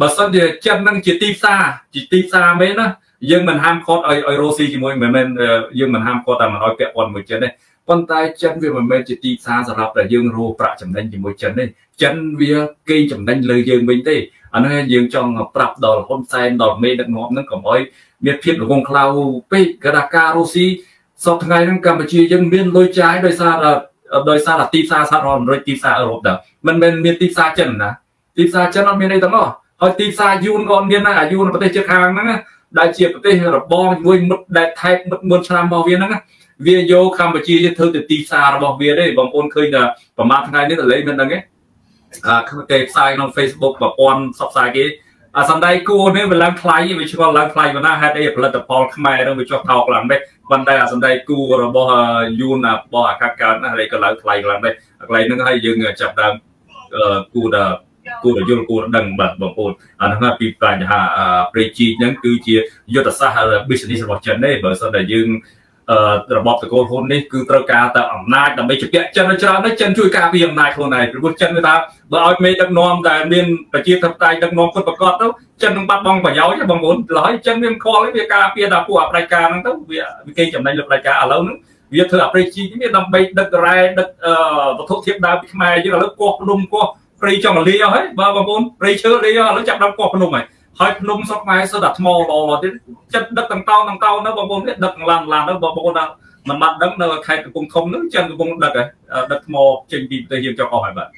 បើសិនជាចិនហ្នឹងជាទីផ្សារជាទីផ្សារមែនណាយើងមិនហាមឃាត់ឲ្យឲ្យរស់ស៊ីជាមួយមិនមែនយើងមិនហាមឃាត់តែមិនឲ្យពាក់ព័ន្ធមួយចិនទេប៉ុន្តែចិនវាមិនមែនជាទីផ្សារសម្រាប់តែយើងរកប្រាក់ចំណេញជាមួយចិនទេចិនវាគេចំណេញលើយើងវិញទេអានេះយើងចង់ប្រាប់ដល់ហ៊ុនសែនដល់មេដឹកនាំហ្នឹងកុំឲ្យ មានភាពល្ងងខ្លៅពេកកដាការរុស្ស៊ីសពថ្ងៃហ្នឹងកម្ពុជាយើងមានលុយចាយដោយសារដោយសារទីផ្សារសហរដ្ឋអាមេរិកទីផ្សារអឺរ៉ុបដែរមិនមែនមានទីផ្សារចិនណាទីផ្សារចិនអត់មានអីទាំងអស់ហើយទីផ្សារយួនក៏អត់មានដែរអាយួនប្រទេសជិតខាងហ្នឹងដែលជាប្រទេសរបងជាមួយមិត្តដែលថែបមិត្តមុនឆ្នាំរបស់វាហ្នឹងវាយកកម្ពុជាធ្វើទៅទីផ្សាររបស់វាទេបងប្អូនឃើញថាប្រហែលថ្ងៃនេះតលេមិនដឹងទេអាគេផ្សាយក្នុង Facebook ប្រព័ន្ធផ្សព្វផ្សាយគេ អាសំដីគួរនេះវាឡើងថ្លៃវាឆ្លងឡើងថ្លៃប៉ុណ្ណាហេតុអីផលិតផលខ្មែរនឹងវាចុះថោកឡើងដែរប៉ុន្តែអាសំដីគួររបស់យូនរបស់អាកាសកើតណាហើយក៏ឡើងថ្លៃឡើងដែរកន្លែងហ្នឹងហើយយើងចាប់ដើមគួរដល់គួរតែយល់គួរដឹងបាទបងប្អូនអានោះពីបញ្ហាប្រេជីហ្នឹងគឺជាយុទ្ធសាស្ត្រ business របស់ចិនទេបើសិនតែយើង របបតកូលហ៊ុននេះគឺត្រូវការតែអំណាចដើម្បីជពាក់ចិនច្រើនទៅចិនជួយការពារអំណាចខ្លួនឯងព្រោះចិនគេថាបើឲ្យមេដឹកនាំតែមានប្រជាធិបតេយ្យដឹកនាំពិតប្រាកដទៅចិននឹងបាត់បង់ប្រយោជន៍បងប្អូនឡើយចិនវាខលវាការពារដល់ពួកអបដិការហ្នឹងទៅវាគេចំណេញលើបដិការឥឡូវហ្នឹងវាធ្វើអាប្រេជីនេះដើម្បីដឹករ៉ែដឹកវត្ថុធាតុដើមពីខ្មែរយើងឥឡូវកោះភ្នំកោះព្រៃចង់លាអស់ហើយបាទបងប្អូនព្រៃឈើលាអស់ឥឡូវចាប់ដើមកោះភ្នំហើយ ហើយភ្នំស្រុកខ្មែរសុទ្ធតែថ្មល្អទៀតចិត្តដឹកទាំងតោទាំងតោនៅបងប្អូននេះដឹកឡានឡានទៅបងប្អូនថាមិនបាត់ដឹងនៅខេត្តកំពង់ធំនោះចិនកំពុងដឹកហើយដឹកថ្មចេញពីប្រទេសយើងចុះអស់ហើយបាទ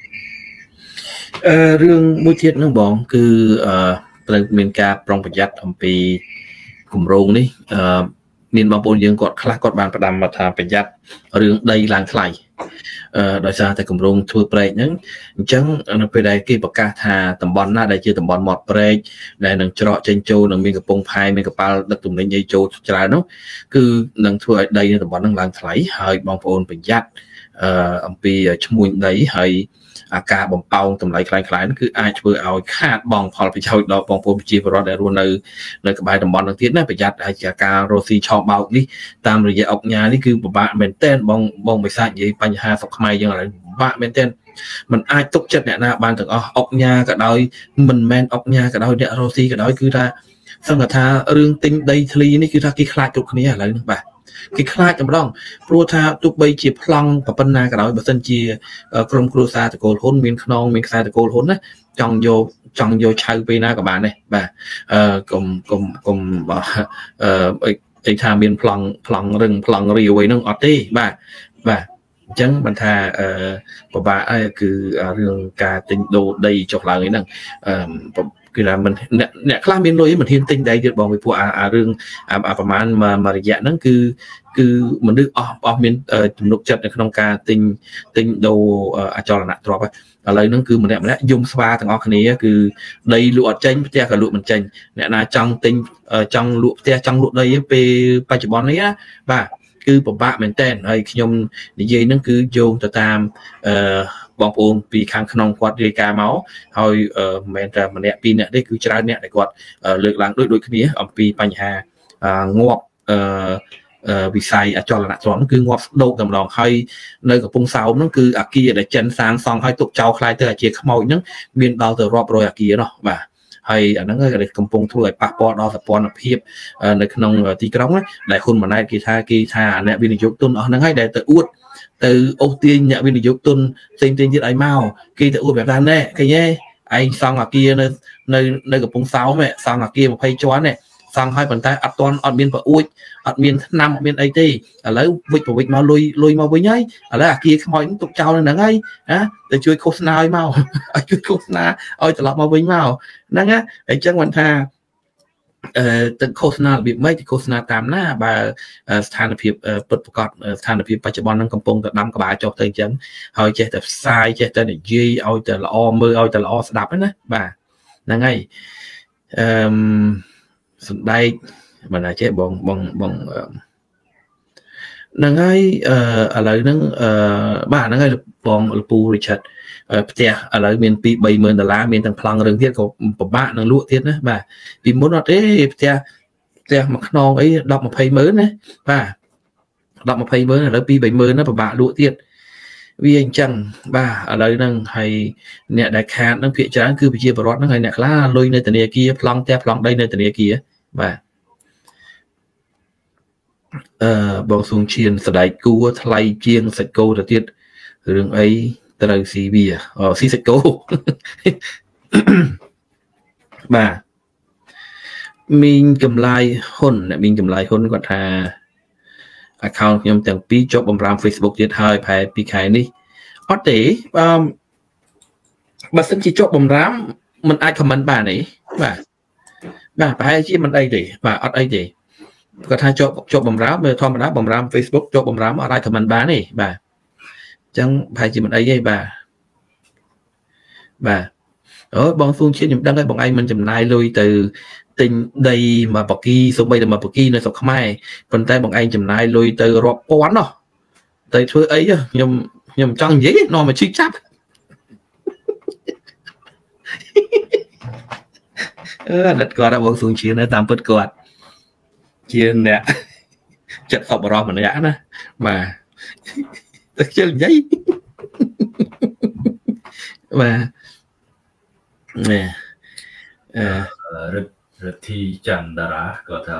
អឺរឿងមួយទៀតហ្នឹងបង គឺអឺត្រូវមានការប្រុងប្រយ័ត្នអំពីគម្រោងនេះអឺមានបងប្អូនយើងគាត់ខ្លះគាត់បានផ្ដាំមកថាប្រយ័ត្នរឿងដីឡើងថ្លៃអឺ ដោយសារតែគម្រោងធ្វើប្រែកហ្នឹងអញ្ចឹងនៅពេលដែលគេប្រកាសថាតំបន់ណាដែលជាតំបន់មាត់ប្រែកដែលនឹងច្រកចេញចូលនឹងមានកំពង់ផែមានកប៉ាល់ដឹកទំនិញអីចូលច្រើននោះគឺនឹងធ្វើឲ្យដីនៅតំបន់ហ្នឹងឡើងថ្លៃហើយបងប្អូនប្រយ័ត្នអឺអំពីឈ្មួញដីហើយអា ការបំពោងតម្លៃខ្លាំងខ្លាំងគឺអាចធ្វើឲ្យខាតបង់ផលប្រយោជន៍ដល់បងប្អូនប្រជាពលរដ្ឋដែលរស់នៅនៅក្បែរតំបន់នោះទៀតណាប្រយ័ត្នហើយជាការរស់ស៊ីឆោបបោកនេះតាមរយៈអុកញ៉ានេះគឺពិបាកមែនទែនបងបងមិនសាច់និយាយបញ្ហាសុខខ្មែរយើងឥឡូវពិបាកមែនទែនมันអាចទុកចិត្តអ្នកណាបានទាំងអស់អុកញ៉ាក៏ដោយមិនមែនអុកញ៉ាក៏ដោយអ្នករស់ស៊ីក៏ដោយគឺថាសង្កថារឿងទិញដីធ្លីនេះគឺថាគេខ្លាចគ្រប់គ្នាឥឡូវនេះបាទ គេខ្លាចតែម្ដងព្រោះថាទោះបីជាប្លង់ប៉ុណ្ណាក៏ដោយបើសិនជាក្រុមគ្រួសារតកូលហ៊ុនមានខ្នងមានខ្សែតកូលហ៊ុនណាចង់យកចង់យកឆៅពេលណាក៏បានដែរបាទអឺកុំកុំកុំអឺអីថាមានប្លង់ប្លង់រឹងប្លង់រាវអីហ្នឹងអត់ទេបាទបាទអញ្ចឹងបានថាអឺពិបាកហើយគឺរឿងការទិញដូរដីចុះឡើងហ្នឹងអឺ គឺថាមិនអ្នកអ្នកខ្លះមានលុយមិនហ៊ានទិញដីទៀតបងពីពួកអារឿងអាប្រហែលមួយរយៈហ្នឹងគឺគឺមនុស្សអស់អស់មានទំនុកចិត្តនៅក្នុងការទិញទិញដូរអចលនទ្រព្យឥឡូវហ្នឹងគឺម្នាក់ម្នាក់យំស្វាទាំងអស់គ្នាគឺដីលក់អត់ចេញផ្ទះក៏លក់មិនចេញអ្នកណាចង់ទិញចង់លក់ផ្ទះចង់លក់ដីពេលបច្ចុប្បន្ននេះណាបាទ គឺពិបាកមែនតើហើយខ្ញុំនិយាយហ្នឹងគឺយោងទៅតាមអឺបងប្អូនពីខាងក្នុងគាត់រាយការណ៍មកហើយមិនមែនតែម្នាក់ពីរនាក់ទេគឺច្រើនអ្នកដែលគាត់លើកឡើងដូចដូចគ្នាអំពីបញ្ហាងាប់អឺវិស័យអចលនទ្រព្យគឺងាប់ស្ដោកតែម្ដងហើយនៅកំពង់សោមហ្នឹងគឺអាគារដែលចិនសាងសង់ឲ្យទុកចោលខ្លាយទៅអាគារខ្មោចហ្នឹងមានដល់ទៅរាប់រយអាគារនោះបាទ ហើយអាហ្នឹងក៏កំពុងធ្វើឲ្យប៉ះពាល់ដល់សពនភាពនៅក្នុងទីក្រុងដែលហ៊ុនម៉ាណែតគេថាគេថាអ្នកវិនិយោគទុនអស់ហ្នឹងហើយដែលទៅអួតទៅអូសទាញអ្នកវិនិយោគទុនផ្សេងផ្សេងទៀតឲ្យមកគេទៅអួតប្រាប់ថាណែឃើញទេឯងសង់អាគារនៅនៅនៅកំពង់សោមសង់អាគារ20ជាន់នេះ សង់ឲ្យប៉ុន្តែអត់ទាន់អត់មានប្រអួចអត់មានឆ្នាំអត់មានអីទេឥឡូវវិចប្រវិចមកលុយលុយមកវិញហើយឥឡូវអាគារខ្មោចទុកចោលនៅហ្នឹងហើយណាទៅជួយឃោសនាឲ្យមកឲ្យជួយឃោសនាឲ្យត្រឡប់មកវិញមកហ្នឹងណាអញ្ចឹងមិនថាអឺទឹកឃោសនារបៀបម៉េចទៅឃោសនាតាមណាបើស្ថានភាពពិតប្រកបស្ថានភាពបច្ចុប្បន្នហ្នឹងកំពុងតែដាំក្បាលចុះទៅអញ្ចឹងហើយចេះតែផ្សាយចេះតែនិយាយឲ្យតែល្អមើលឲ្យតែល្អស្ដាប់ណាបាទហ្នឹងហើយអឺ សំដែងមិនអាចចេះបងបងបងហ្នឹងហើយអឺឥឡូវហ្នឹងអឺបាទហ្នឹងហើយបងលពូ Richard ផ្ទះឥឡូវមាន2 30000ដុល្លារមានទាំងប្លង់រឿងទៀតក៏ពិបាកនឹងលក់ទៀតណាបាទពីមុនអត់ទេផ្ទះផ្ទះមួយខ្នងអី10 20ម៉ឺនណាបាទ10 20ម៉ឺនឥឡូវ2 3ម៉ឺនណាពិបាកលក់ទៀតវាអញ្ចឹងបាទឥឡូវហ្នឹងហើយអ្នកដែលខាតហ្នឹងភាគច្រើនគឺប្រជាពលរដ្ឋហ្នឹងហើយអ្នកខ្លះលុយនៅធនាគារប្លង់ផ្ទះប្លង់ដីនៅធនាគារ បាទអឺបងស៊ុងឈៀនស្ដែកគួរថ្លៃជាងសាច់គោទៅទៀតរឿងអីត្រូវស៊ីវាអូស៊ីសាច់គោបាទមីងកម្លាយហ៊ុនអ្នកមីងកម្លាយហ៊ុនគាត់ថា account ខ្ញុំទាំងពីរជាប់បំរាម Facebook ទៀតហើយប្រហែល2ខែនេះអត់ទេបើបើសិនជាជាប់បំរាមมันអាច comment បានទេបាទ បាទប្រហែលជាមិនអីទេបាទអត់អីទេគាត់ថាជាប់ជាប់បំរាមធម្មតាបំរាម Facebook ជាប់បំរាមអត់អាច comment បានទេបាទចឹងប្រហែលជាមិនអីទេបាទបាទអូបងសួងឈៀនខ្ញុំដឹងហើយបងឯងមិនចំណាយលុយទៅទិញដីមកបកគីសូម្បីតែមកបកគីនៅស្រុកខ្មែរប៉ុន្តែបងឯងចំណាយលុយទៅរាប់ពាន់ណោះទៅធ្វើអីខ្ញុំខ្ញុំចង់និយាយនាំមកឈឺចាប់ អឺអាណិតគាត់បងសួងឈៀនតាមពិតគាត់ជាអ្នកចិត្តសពរស់ម្នាក់ណាបាទតែខ្ជិលនិយាយបាទនេះអឺរិទ្ធរិទ្ធីចន្ទរាគាត់ថា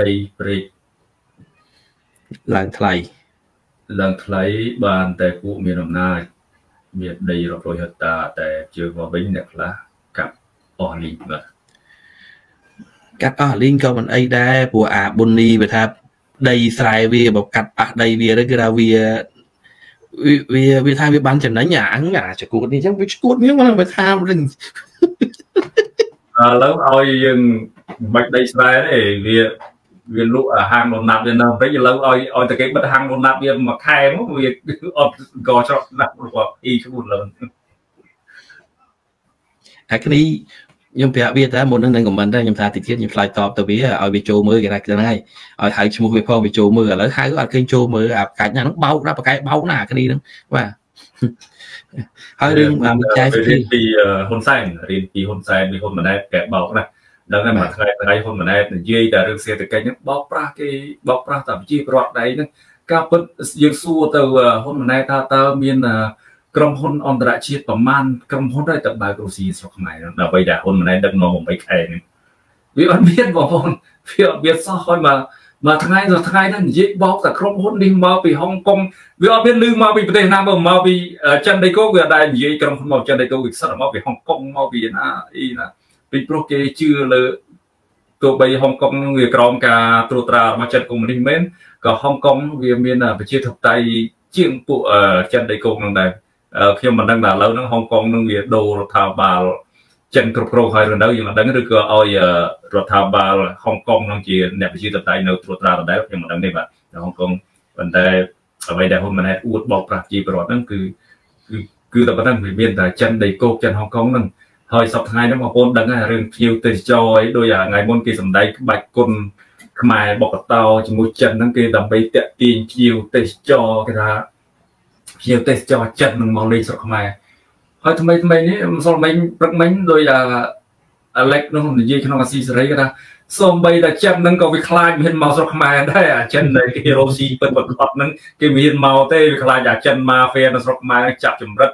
ដីព្រែកឡើងថ្លៃឡើងថ្លៃបានតែពួកមានអំណាចមានដីរាប់រយហិកតាតែជើងមកវិញអ្នកខ្លះកាប់ អស់លីងបាទកាត់អស់លីងក៏មិនអីដែរព្រោះអាប៊ុននីវាថាដីស្រែវាបើកាត់ប៉ះដីវាទៅគឺថាវាវាវាថាវាបានចំណេញអាអាចគួតនេះអញ្ចឹងវាឈួតវាមកវាថានឹងឥឡូវឲ្យយើងមិនដីស្រែទេវាវាលក់ហាងដូណាត់វានៅពេកឥឡូវឲ្យឲ្យតែគេបិទហាងដូណាត់វាមួយខែមកវាអត់កច្រកណាស់របស់អ៊ីឈ្មោះឡើងអាគ្នា ខ្ញុំប្រាប់វាតែមុននឹងនឹងខមមិនដែរខ្ញុំថាតិចទៀតខ្ញុំឆ្លើយតបទៅវាឲ្យវាចូលមើលគេថាហ្នឹងហើយឲ្យហៅឈ្មោះវាផងវាចូលមើលឥឡូវហៅអត់ឃើញចូលមើលអាកាច់ណាហ្នឹងបោកណាប្រកែបោកណាគ្នាហ្នឹងបាទហើយរឿងមួយចែករៀនពីហ៊ុនសែនរៀនពីហ៊ុនសែនពីហ៊ុនម៉ាណែតកែបោកណាដឹងហើយមួយថ្ងៃថ្ងៃហ៊ុនម៉ាណែតនិយាយតែរឿងសេដ្ឋកិច្ចហ្នឹងបោកប្រាស់គេបោកប្រាស់តែប្រជាពលរដ្ឋដៃហ្នឹងការពិតយើងសួរទៅហ៊ុនម៉ាណែតថាតើមាន ក្រុមហ៊ុនអន្តរជាតិប្រមាណក្រុមហ៊ុនដែរទៅបើករុស្ស៊ីស្រុកខ្មែរដើម្បីតែហ៊ុនម៉ាណែតដឹកនាំ8ខែនេះវាអត់មានបងប្អូនវាអត់មានសោះហើយមកមកថ្ងៃទៅថ្ងៃហ្នឹងនិយាយបោកតែក្រុមហ៊ុននេះមកពីហុងកុងវាអត់មានលឺមកពីប្រទេសណាមកមកពីចិនដីគោវាអត់ដែរនិយាយក្រុមហ៊ុនមកចិនដីគោវាសិតមកពីហុងកុងមកពីណាអីណាពីព្រោះគេជឿលើទោះបីហុងកុងវាក្រោមការត្រួតត្រារបស់ចិនកុំមុនីមែនក៏ហុងកុងវាមានប្រជាធិបតេយ្យជាងពួកចិនដីគោនឹងដែរ ខ្ញុំមិនដឹងថាឥឡូវហ្នឹងហុងកុងនឹងវាដូររដ្ឋាភិបាលចិនគ្រប់គ្រងហើយឬនៅយើងមិនដឹងឬក៏ឲ្យរដ្ឋាភិបាលហុងកុងនឹងជាអ្នកប្រជាធិបតេយ្យនៅត្រួតត្រាដដែលខ្ញុំមិនដឹងទេបាទហុងកុងប៉ុន្តែអ្វីដែលហ៊ុនម៉ាណែតអួតបោកប្រាស់ជីប្រវត្តិហ្នឹងគឺគឺគឺតែប៉ុណ្្នឹងវាមានតែចិនដីគោកចិនហុងកុងហ្នឹងហើយសប្តាហ៍ថ្ងៃហ្នឹងបងប្អូនដឹងហើយរឿងភ្ញៀវទេសចរអីដូចថ្ងៃមុនគេសម្ដែងក្បាច់គុណខ្មែរបកតោជាមួយចិនហ្នឹងគេដើម្បីតាក់ទាញភ្ញៀវទេសចរគេថា ភ្ញៀវទេសចរចិននឹងមកលេងស្រុកខ្មែរហើយថ្មីថ្មីនេះម្សិលមិញព្រឹកមិញដោយអាឡិចនោះនិយាយក្នុងអាស៊ីសេរីគេថាសូម្បីតែចិនហ្នឹងក៏វាខ្លាចមានមកស្រុកខ្មែរដែរអាចិនដែលគេរ៉ូស៊ីពិតប្រកបហ្នឹងគេមានមកទេវាខ្លាចអាចិនម៉ាហ្វៀនៅស្រុកខ្មែរចាប់ចម្រិត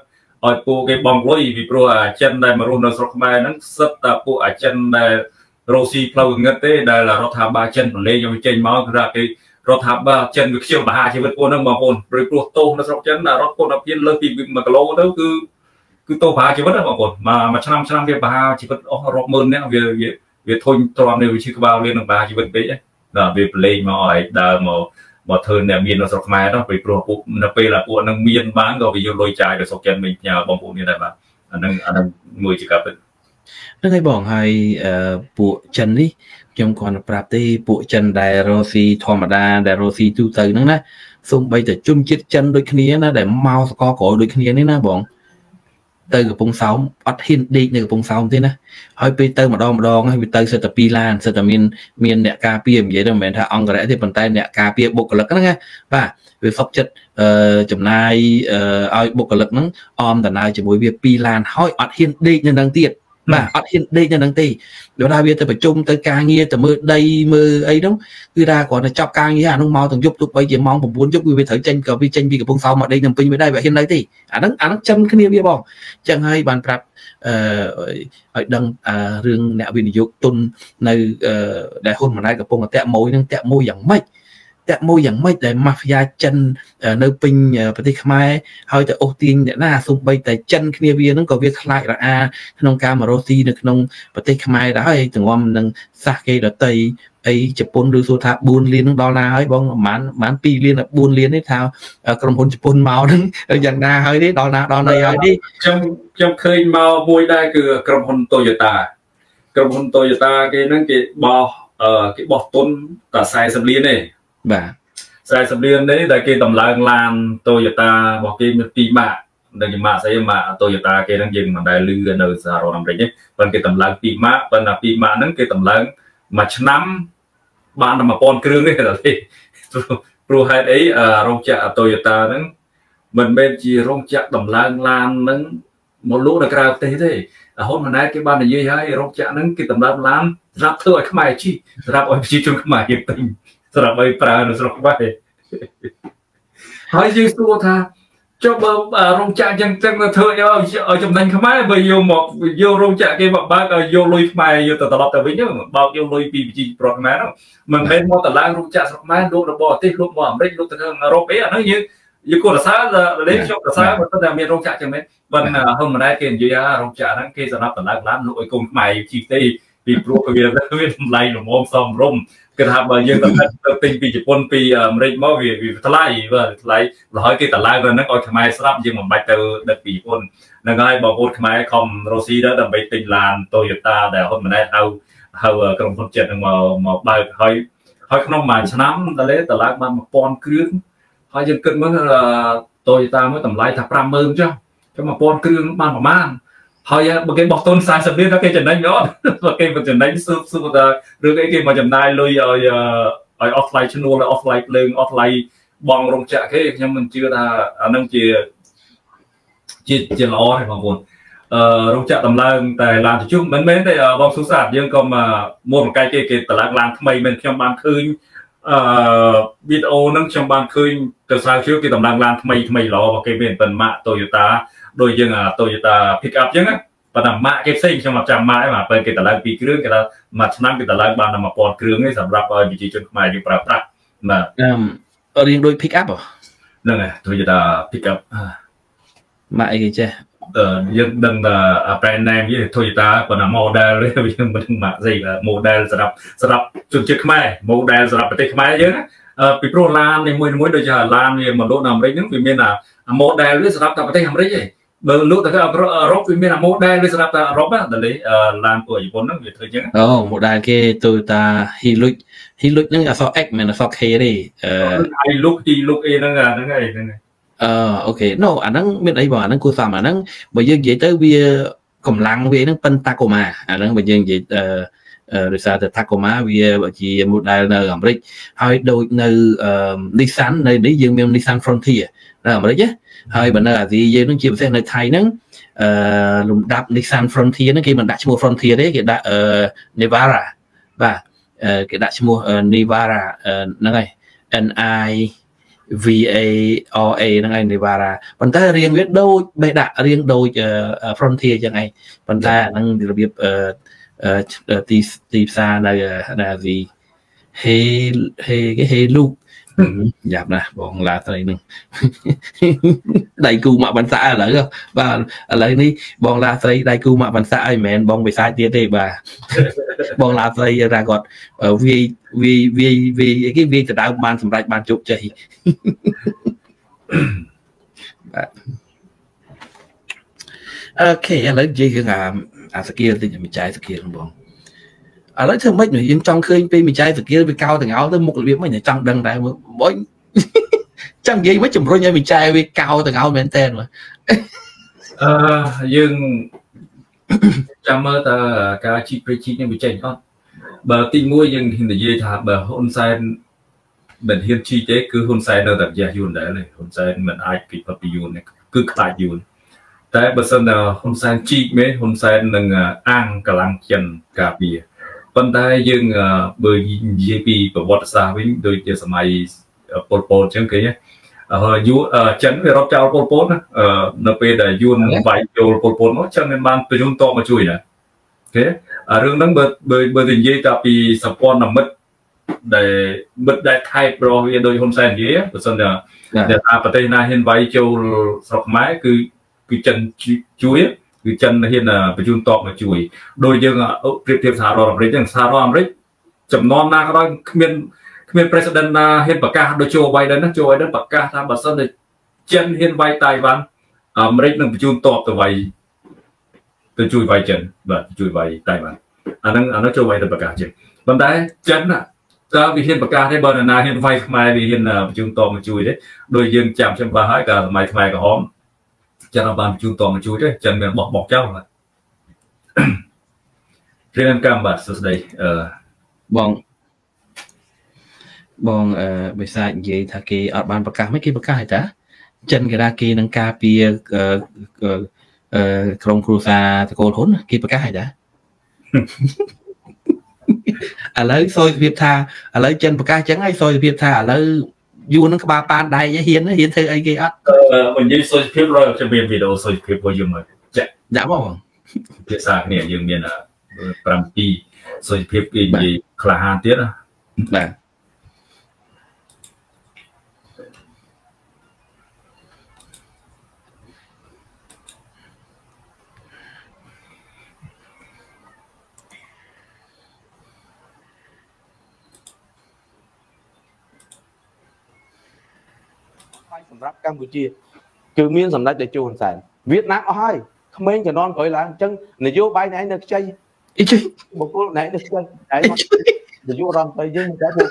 ឲ្យពួកគេបងលុយពីព្រោះអាចិនដែលមករស់នៅស្រុកខ្មែរហ្នឹងសិតតែពួកអាចិនដែលរ៉ូស៊ីផ្លូវងឹតទេដែលរដ្ឋាភិបាលចិនប្រឡេងយកចេញមកគឺថាគេ រដ្ឋាភិបាលចិនវាខ្ជិលមហាជីវិតពួកហ្នឹងបងប្អូនព្រោះព្រោះទោសនៅស្រុកចិនរដ្ឋពលរដ្ឋលើសពី1គីឡូទៅគឺគឺទោសមហាជីវិតបងប្អូនមួយឆ្នាំឆ្នាំវាមហាជីវិតអស់រាប់ម៉ឺននាក់វាវាធុញទ្រាំនៅវិជាក្បាលវានឹងមហាជីវិតពេកណាវាប្រឡេងមកឲ្យដើរមកមកធ្វើអ្នកមាននៅស្រុកខ្មែរទៅពីព្រោះពួកនៅពេលដែលពួកនឹងមានបានក៏វាយកលុយចាយទៅស្រុកចិនវិញផ្ញើបងប្អូននេះដែរបាទអានឹងអានឹងមួយជាការពិតហ្នឹងហើយបងហើយពួកចិននេះ ខ្ញុំគ្រាន់តែប្រាប់ទេពួកចិនដែលរស់ស៊ីធម្មតាដែលរស់ស៊ីទូទៅហ្នឹងណាសូម្បីតែជនជាតិចិនដូចគ្នាណាដែលមកសកលក្រោយដូចគ្នានេះណាបងទៅកំពង់សោមអត់ហ៊ានដេកនៅកំពង់សោមទេណាហើយពេលទៅម្ដងម្ដងហើយវាទៅសិតតែ2ឡានសិតតែមានមានអ្នកការពារនិយាយទៅមិនមែនថាអង្គរៈទេប៉ុន្តែអ្នកការពារបុគ្គលិកហ្នឹងណាបាទវាសុកចិត្តអឺចំណាយឲ្យបុគ្គលិកហ្នឹងអមដំណើរជាមួយវា2ឡានហើយអត់ហ៊ានដេកនៅនឹងទៀត បាទអត់ហ៊ានដេកនៅនឹងទេដូចថាវាទៅប្រជុំទៅការងារទៅមើលដីមើលអីហ្នឹងគឺថាគ្រាន់តែចាប់ការងារអានោះមកទាំងយប់ទោះបីជាម៉ោង9យប់គឺវាត្រូវចេញក៏វាចេញពីកំពង់សោមមកដេកនឹងពេញវាដែរវាហ៊ាននៅទេអាហ្នឹងអាហ្នឹងចិនគ្នាវាបងអញ្ចឹងហើយបានប្រាប់អឺឲ្យដឹងរឿងអ្នកវិនិយោគទុននៅដែលហ៊ុនម៉ាណែតកំពុងតែតាក់មួយនឹងតាក់មួយយ៉ាងម៉េច តាក់មួយយ៉ាងម៉េចដែលម៉ាហ្វៀចិននៅពេញប្រទេសខ្មែរហើយទៅអូសទាញអ្នកណាសូម្បីតែចិនគ្នាវានឹងក៏វាខ្លាចរអាក្នុងការមករស់ទីនៅក្នុងប្រទេសខ្មែរដែរហើយទងំនឹងសាសគេដតីអីជប៉ុនឬសួរថា4លាននឹងដល់ណាហើយបងប្រហែលប្រហែល2លាន4លាននេះថាក្រុមហ៊ុនជប៉ុនមកហ្នឹងយ៉ាងណាហើយនេះដល់ណាដល់ណីហើយនេះខ្ញុំខ្ញុំឃើញមកមួយដែរគឺក្រុមហ៊ុន Toyota ក្រុមហ៊ុន Toyota គេហ្នឹងគេបោះគេបោះទុនតែ40លានទេ បាទ40លាននេះដែលគេតម្លើងឡាន Toyota របស់គេមាន2ម៉ាកនៅម៉ាកស្អីម៉ាក Toyota គេហ្នឹងយើងមិនដែលឮនៅសហរដ្ឋអាមេរិកទេប៉ុន្តែគេតម្លើង2ម៉ាកប៉ុន្តែ2ម៉ាកហ្នឹងគេតម្លើងមួយឆ្នាំបានតែ1000គ្រឿងនេះទេព្រោះហេតុអីរោងចក្រ Toyota ហ្នឹងមិនមែនជារោងចក្រតម្លើងឡានហ្នឹងមកលក់នៅក្រៅប្រទេសទេហ៊ុនម៉ាណែតគេបាននិយាយហើយរោងចក្រហ្នឹងគេតម្លើងឡានសម្រាប់ធ្វើឲ្យខ្មែរជីសម្រាប់ឲ្យប្រជាជនខ្មែរយើងទិញ សម្រាប់ឲ្យប្រើនៅស្រុកខ្មែរហើយយើងសួរថាចុះបើរោងចក្រអញ្ចឹងចឹងធ្វើឲ្យឲ្យចំណេញខ្មែរបើយកមកយករោងចក្រគេមកបើកឲ្យយកលុយខ្មែរយកទៅត្រឡប់ទៅវិញបើកយកលុយពីប្រជាប្រដ្ឋខ្មែរហ្នឹងមិនមែនមកតឡើងរោងចក្រស្រុកខ្មែរលោករបស់ប្រទេសលោកមកអាមេរិកលោកទៅអឺរ៉ុបអីអាហ្នឹងយើងយើងគួររសារលេខខ្ញុំរសារបើតែមានរោងចក្រចឹងមែនបើហ៊ុនម៉ាណែតគេនិយាយថារោងចក្រហ្នឹងគេសម្រាប់តឡើងឡានលោកឲ្យកូនខ្មែរជីទេពីព្រោះវាវាតម្លៃល្មមសមរម្យ គឺថាបើយើងទៅទៅទិញពីជប៉ុនពីអាមេរិកមកវាវាថ្លៃបាទថ្លៃរហូតគេតម្លៃទៅហ្នឹងឲ្យខ្មែរស្រាប់យើងមិនបាច់ទៅដឹកពីជប៉ុនហ្នឹងហើយបងប្អូនខ្មែរខំរស់ស៊ីទៅដើម្បីទិញឡាន Toyota ដែលហ៊ុនម៉ាណែតហៅហៅក្រុមហ៊ុនចិត្តហ្នឹងមកមកបើកហើយហើយក្នុងមួយឆ្នាំតលេតម្លៃបាន1000គ្រឿងហើយយើងគិតមើល Toyota មួយតម្លៃថា50000ចុះចុះ1000គ្រឿងបានប្រមាណ ហើយបើគេបោះទុន40លានគេចំណេញអត់បើគេមិនចំណេញសួរសួរថារឿងអីគេមកចំណាយលុយឲ្យឲ្យអស់ថ្លៃឈ្នួលឲ្យអស់ថ្លៃភ្លើងអស់ថ្លៃបងរោងចក្រគេខ្ញុំមិនជឿថាអានឹងជាជាជាល្អទេបងប្អូនអឺរោងចក្រដំឡើងតែឡានជជុំមិនមែនទេបងសុសាទយើងក៏មកមកកែគេគេតម្លើងឡានថ្មីមិនខ្ញុំបានឃើញអឺវីដេអូហ្នឹងខ្ញុំបានឃើញទៅស្រាវជ្រាវគេតម្លើងឡានថ្មីថ្មីល្អរបស់គេមានប៉ុន្មាន Toyota ដូចយើង Toyota pick up អញ្ចឹងប៉ុន្តែម៉ាកគេផ្សេងខ្ញុំអត់ចាំម៉ាកទេបាទពេលគេតម្លើងពីរគ្រឿងគេថាមួយឆ្នាំគេតម្លើងបានតែ1000គ្រឿងទេសម្រាប់ឲ្យប្រជាជនខ្មែរយើងប្រើប្រាស់បាទអឺរៀងដូច pick up ហ្នឹងហើយ Toyota pick up ម៉ាកអីគេចេះអឺយើងដឹងថា brand name វា Toyota ប៉ុន្តែ model វាមិនម៉ាកស្អី model សម្រាប់សម្រាប់ជនជាតិខ្មែរ model សម្រាប់ប្រទេសខ្មែរយើងពីព្រោះឡាននីមួយៗដូចជាឡានវាមកលក់នៅអាមេរិកហ្នឹងវាមានអា model វាសម្រាប់តែប្រទេសអាមេរិកឯង បើលក់ទៅអឺរ៉ុបវាមានអា model វាសម្រាប់តែអឺរ៉ុបណាដលេឡានពួកជប៉ុនហ្នឹងវាធ្វើចឹងអូ model គេ Toyota Hilux Hilux ហ្នឹងអក្សរ X មិនអក្សរ K ទេអឺ Hilux Hilux អីហ្នឹងហ្នឹងហើយហ្នឹងអឺអូខេ no អាហ្នឹងមានអីបងអាហ្នឹងគួរសមអាហ្នឹងបើយើងនិយាយទៅវាកម្លាំងវាហ្នឹងប៉ិនតាកូម៉ាអាហ្នឹងបើយើងនិយាយអឺ ដោយសារតែ Tacoma វាជា model នៅអាមេរិកហើយដូចនៅ Nissan នៅនេះយើងមាន Nissan Frontier នៅអាមេរិកណាហើយបើនៅអាស៊ីយើងនឹងជាពិសេសនៅថៃហ្នឹងអឺលំដាប់ Nissan Frontier ហ្នឹងគេមិនដាក់ឈ្មោះ Frontier ទេគេដាក់អឺ Navara បាទគេដាក់ឈ្មោះ Navara ហ្នឹងហើយ NI VARA ហ្នឹងឯង Navara ប៉ុន្តែរៀងវាដូចបេះដាក់រៀងដូច Frontier ចឹងឯងប៉ុន្តែអាហ្នឹងរបៀប ទីទីផ្សារនៅអាស៊ីហេហេគេហេលូកយ៉ាប់ណាស់បងឡាស្រីនឹងដៃគូម៉ាក់បានសាឥឡូវបាទឥឡូវនេះបងឡាស្រីដៃគូម៉ាក់បានសាអីមិនមែនបងវិសាចទៀតទេបាទបងឡាស្រីថាគាត់វាវាវាវាគេវាដៅបានសម្រេចបានជោគជ័យបាទអូខេឥឡូវនិយាយរឿង អាអាស្គីលតិចមិនចាយស្គីលបងឥឡូវធ្វើម៉េចយើងចង់ឃើញពេលម្ចាស់ស្គីលវាកោទាំងអោទៅមុខរបៀបម៉េចចង់ដឹងដែរបងចង់និយាយមកជំរុញឲ្យម្ចាស់វាកោទាំងអោមែនតើអឺយើងចាំមើលតើការជីកព្រៃជីកនេះវាចេញអត់បើទី1យើងនិយាយថាបើហ៊ុនសែនមិនហ៊ានជីកទេគឺហ៊ុនសែននៅតែរយៈយូរដែរហ៊ុនសែនមិនអាចពីផុតពីយូរនេះគឺខ្លាចយូរ តែបើសិនតែហ៊ុនសែនជីកមែនហ៊ុនសែននឹងអាងកម្លាំងចិនការពារប៉ុន្តែយើងបើនិយាយពីប្រវត្តិសាស្ត្រវិញដូចជាសម័យប៉ុលពតអញ្ចឹងគេហើយយួនចិនវារត់ចោលប៉ុលពតនៅពេលដែលយួនវាយចូលប៉ុលពតមកចិនមិនបានបញ្ជូនតបមកជួយណាអូខេរឿងហ្នឹងបើបើបើនិយាយតាពីសពន្ធមិត្តដែលមិត្តដែលថៃប្រវាដោយហ៊ុនសែននិយាយបើសិនតែថាប្រទេសណាហ៊ានវាយចូលស្រុកខ្មែរគឺ គឺចិនជួយគឺចិនហ៊ានបញ្ជូនតបមកជួយដោយយើងប្រៀបធៀបសហរដ្ឋអាមេរិកហ្នឹងសហរដ្ឋអាមេរិកចំនួនណាក៏ដោយគ្មានគ្មាន president ណាហ៊ានប្រកាសដូច Joe Biden ណា Joe Biden ប្រកាសថាបើសិនតែចិនហ៊ានវាយតៃវ៉ាន់អាមេរិកនឹងបញ្ជូនតបទៅវាយទៅជួយវាយចិនបាទជួយវាយតៃវ៉ាន់អាហ្នឹងអានោះ Joe Biden ប្រកាសចឹងប៉ុន្តែចិនណាតើវាហ៊ានប្រកាសទេបើណាហ៊ានវាយខ្មែរវាហ៊ានបញ្ជូនតបមកជួយទេដោយយើងចាំខ្ញុំបាទហើយកាលសម័យខ្មែរក្រហម ចិនអត់បានបញ្ជូនតមកជួយទេចិនមានបោះបោកចោលបាទព្រៀនកម្មបាទសួស្ដីអឺបងបងអឺបិសាចនិយាយថាគេអត់បានប្រកាសមិនគេប្រកាសហើយតាចិនគេថាគេនឹងការពារអឺក្រុមគ្រួសារតកូលហ៊ុនគេប្រកាសហើយតាឥឡូវសោយរបៀបថាឥឡូវចិនប្រកាសចឹងហើយសោយរបៀបថាឥឡូវ យូរនឹងក្បាលប៉ានដៃហ៊ានហ៊ានធ្វើអីគេអត់អឺមិននិយាយសុខភាពរយខ្ញុំមានវីដេអូសុខភាពរបស់យើងមកចាក់ដាក់មកបងភាសាគ្នាយើងមាន7សុខភាពគេនិយាយក្លាហានទៀតណាបាទ កម្ពុជា គឺមានសម្ដេចតេជោហ៊ុនសែនវៀតណាមអស់ហើយក្មេងជំនាន់ក្រោយឡើងអញ្ចឹងនយោបាយណែនៅខ្ចីអីជិះបុគ្គលណែនៅខ្ចីហើយនយោបាយរដ្ឋមន្ត្រីយើងតែពួក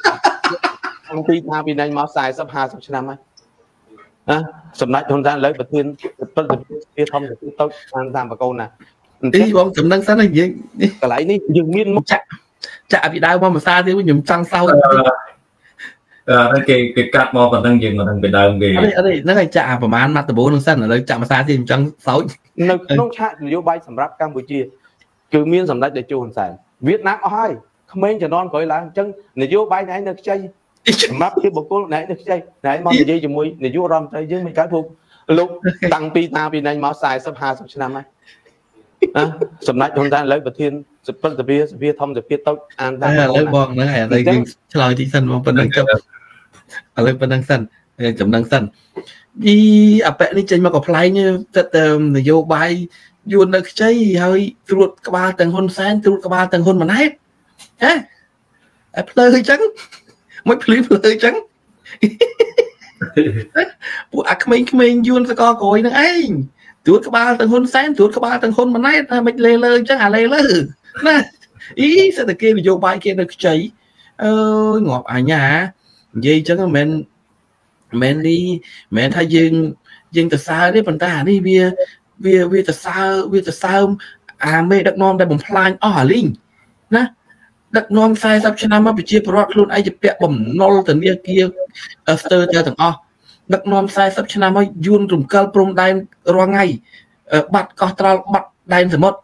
អង្គពីថាពីណែមក40 50ឆ្នាំហើយណាសម្ដេចហ៊ុនសែនលើប្រធានពិតជាធំទៅទៅតាមតាមបកូនណាអីបងចំណឹងសិនហើយយើងកន្លែងនេះយើងមានមុខចាក់ចាក់ពីដើមមកភាសាទៀតខ្ញុំចង់សោត អឺគេគេកាត់មកប៉ុណ្ណឹងយើងមិនដឹងពីដើមគេអីអីហ្នឹងឯងចាក់ប្រហែលម៉ាត់ដំបូងនឹងសិនឥឡូវចាក់ភាសាទៀតខ្ញុំចង់សោចនៅក្នុងឆាកនយោបាយសម្រាប់កម្ពុជាគឺមានសម្ដេចតេជោហ៊ុនសែនវៀតណាមអស់ហើយក្មេងជំនាន់ក្រោយឡើងអញ្ចឹងនយោបាយណែនៅខ្ចីសម្រាប់ជាបុគ្គលណែនៅខ្ចីណែមកនិយាយជាមួយនាយករដ្ឋមន្ត្រីយើងមិនកើតពួកលោកតាំងពីតាពីណែមក40 50ឆ្នាំហើយណាសម្ដេចហ៊ុនសែនឥឡូវប្រធាន សពិទ្ធសភាសភាធម្មសភាតូចអានតាមឥឡូវបងហ្នឹងហើយឥឡូវយើងឆ្លើយទីសិនបងប៉ុណ្្នឹងចុះឥឡូវប៉ុណ្្នឹងសិនចំណឹងសិនអីអបៈនេះចេញមកកំ pl ែងទៅទៅនយោបាយយួននៅខ្ចីហើយត្រួតក្បាលទាំងហ៊ុនសែនត្រួតក្បាលទាំងហ៊ុនម៉ាណែតហ៎ឲ្យភ្លើអញ្ចឹងមិនភ្លឺភ្លើអញ្ចឹងពួកអាក្មេងៗយួនសកលក្រោយនឹងឯងត្រួតក្បាលទាំងហ៊ុនសែនត្រួតក្បាលទាំងហ៊ុនម៉ាណែតមិនលេលើអញ្ចឹងអាលេលើ ណាអីសេដ្ឋកិច្ចនយោបាយគេនៅខ្ចីអើយងាប់អញ្ញានិយាយអញ្ចឹងមិនមែនមែននេះមែនថាយើងយើងទៅសើទេប៉ុន្តែអានេះវាវាវាទៅសើវាទៅសើមអាមេដឹកនាំដែលបំផ្លាញអស់អាលីងណាដឹកនាំ40ឆ្នាំមកប្រជាពលរដ្ឋខ្លួនឯងជាពាក់បំណុលធនាគារស្ទើរតែទាំងអស់ដឹកនាំ40ឆ្នាំមកយួនរំកិលព្រំដែនរាល់ថ្ងៃបាត់កោះត្រល់បាត់ដែនសមុទ្រ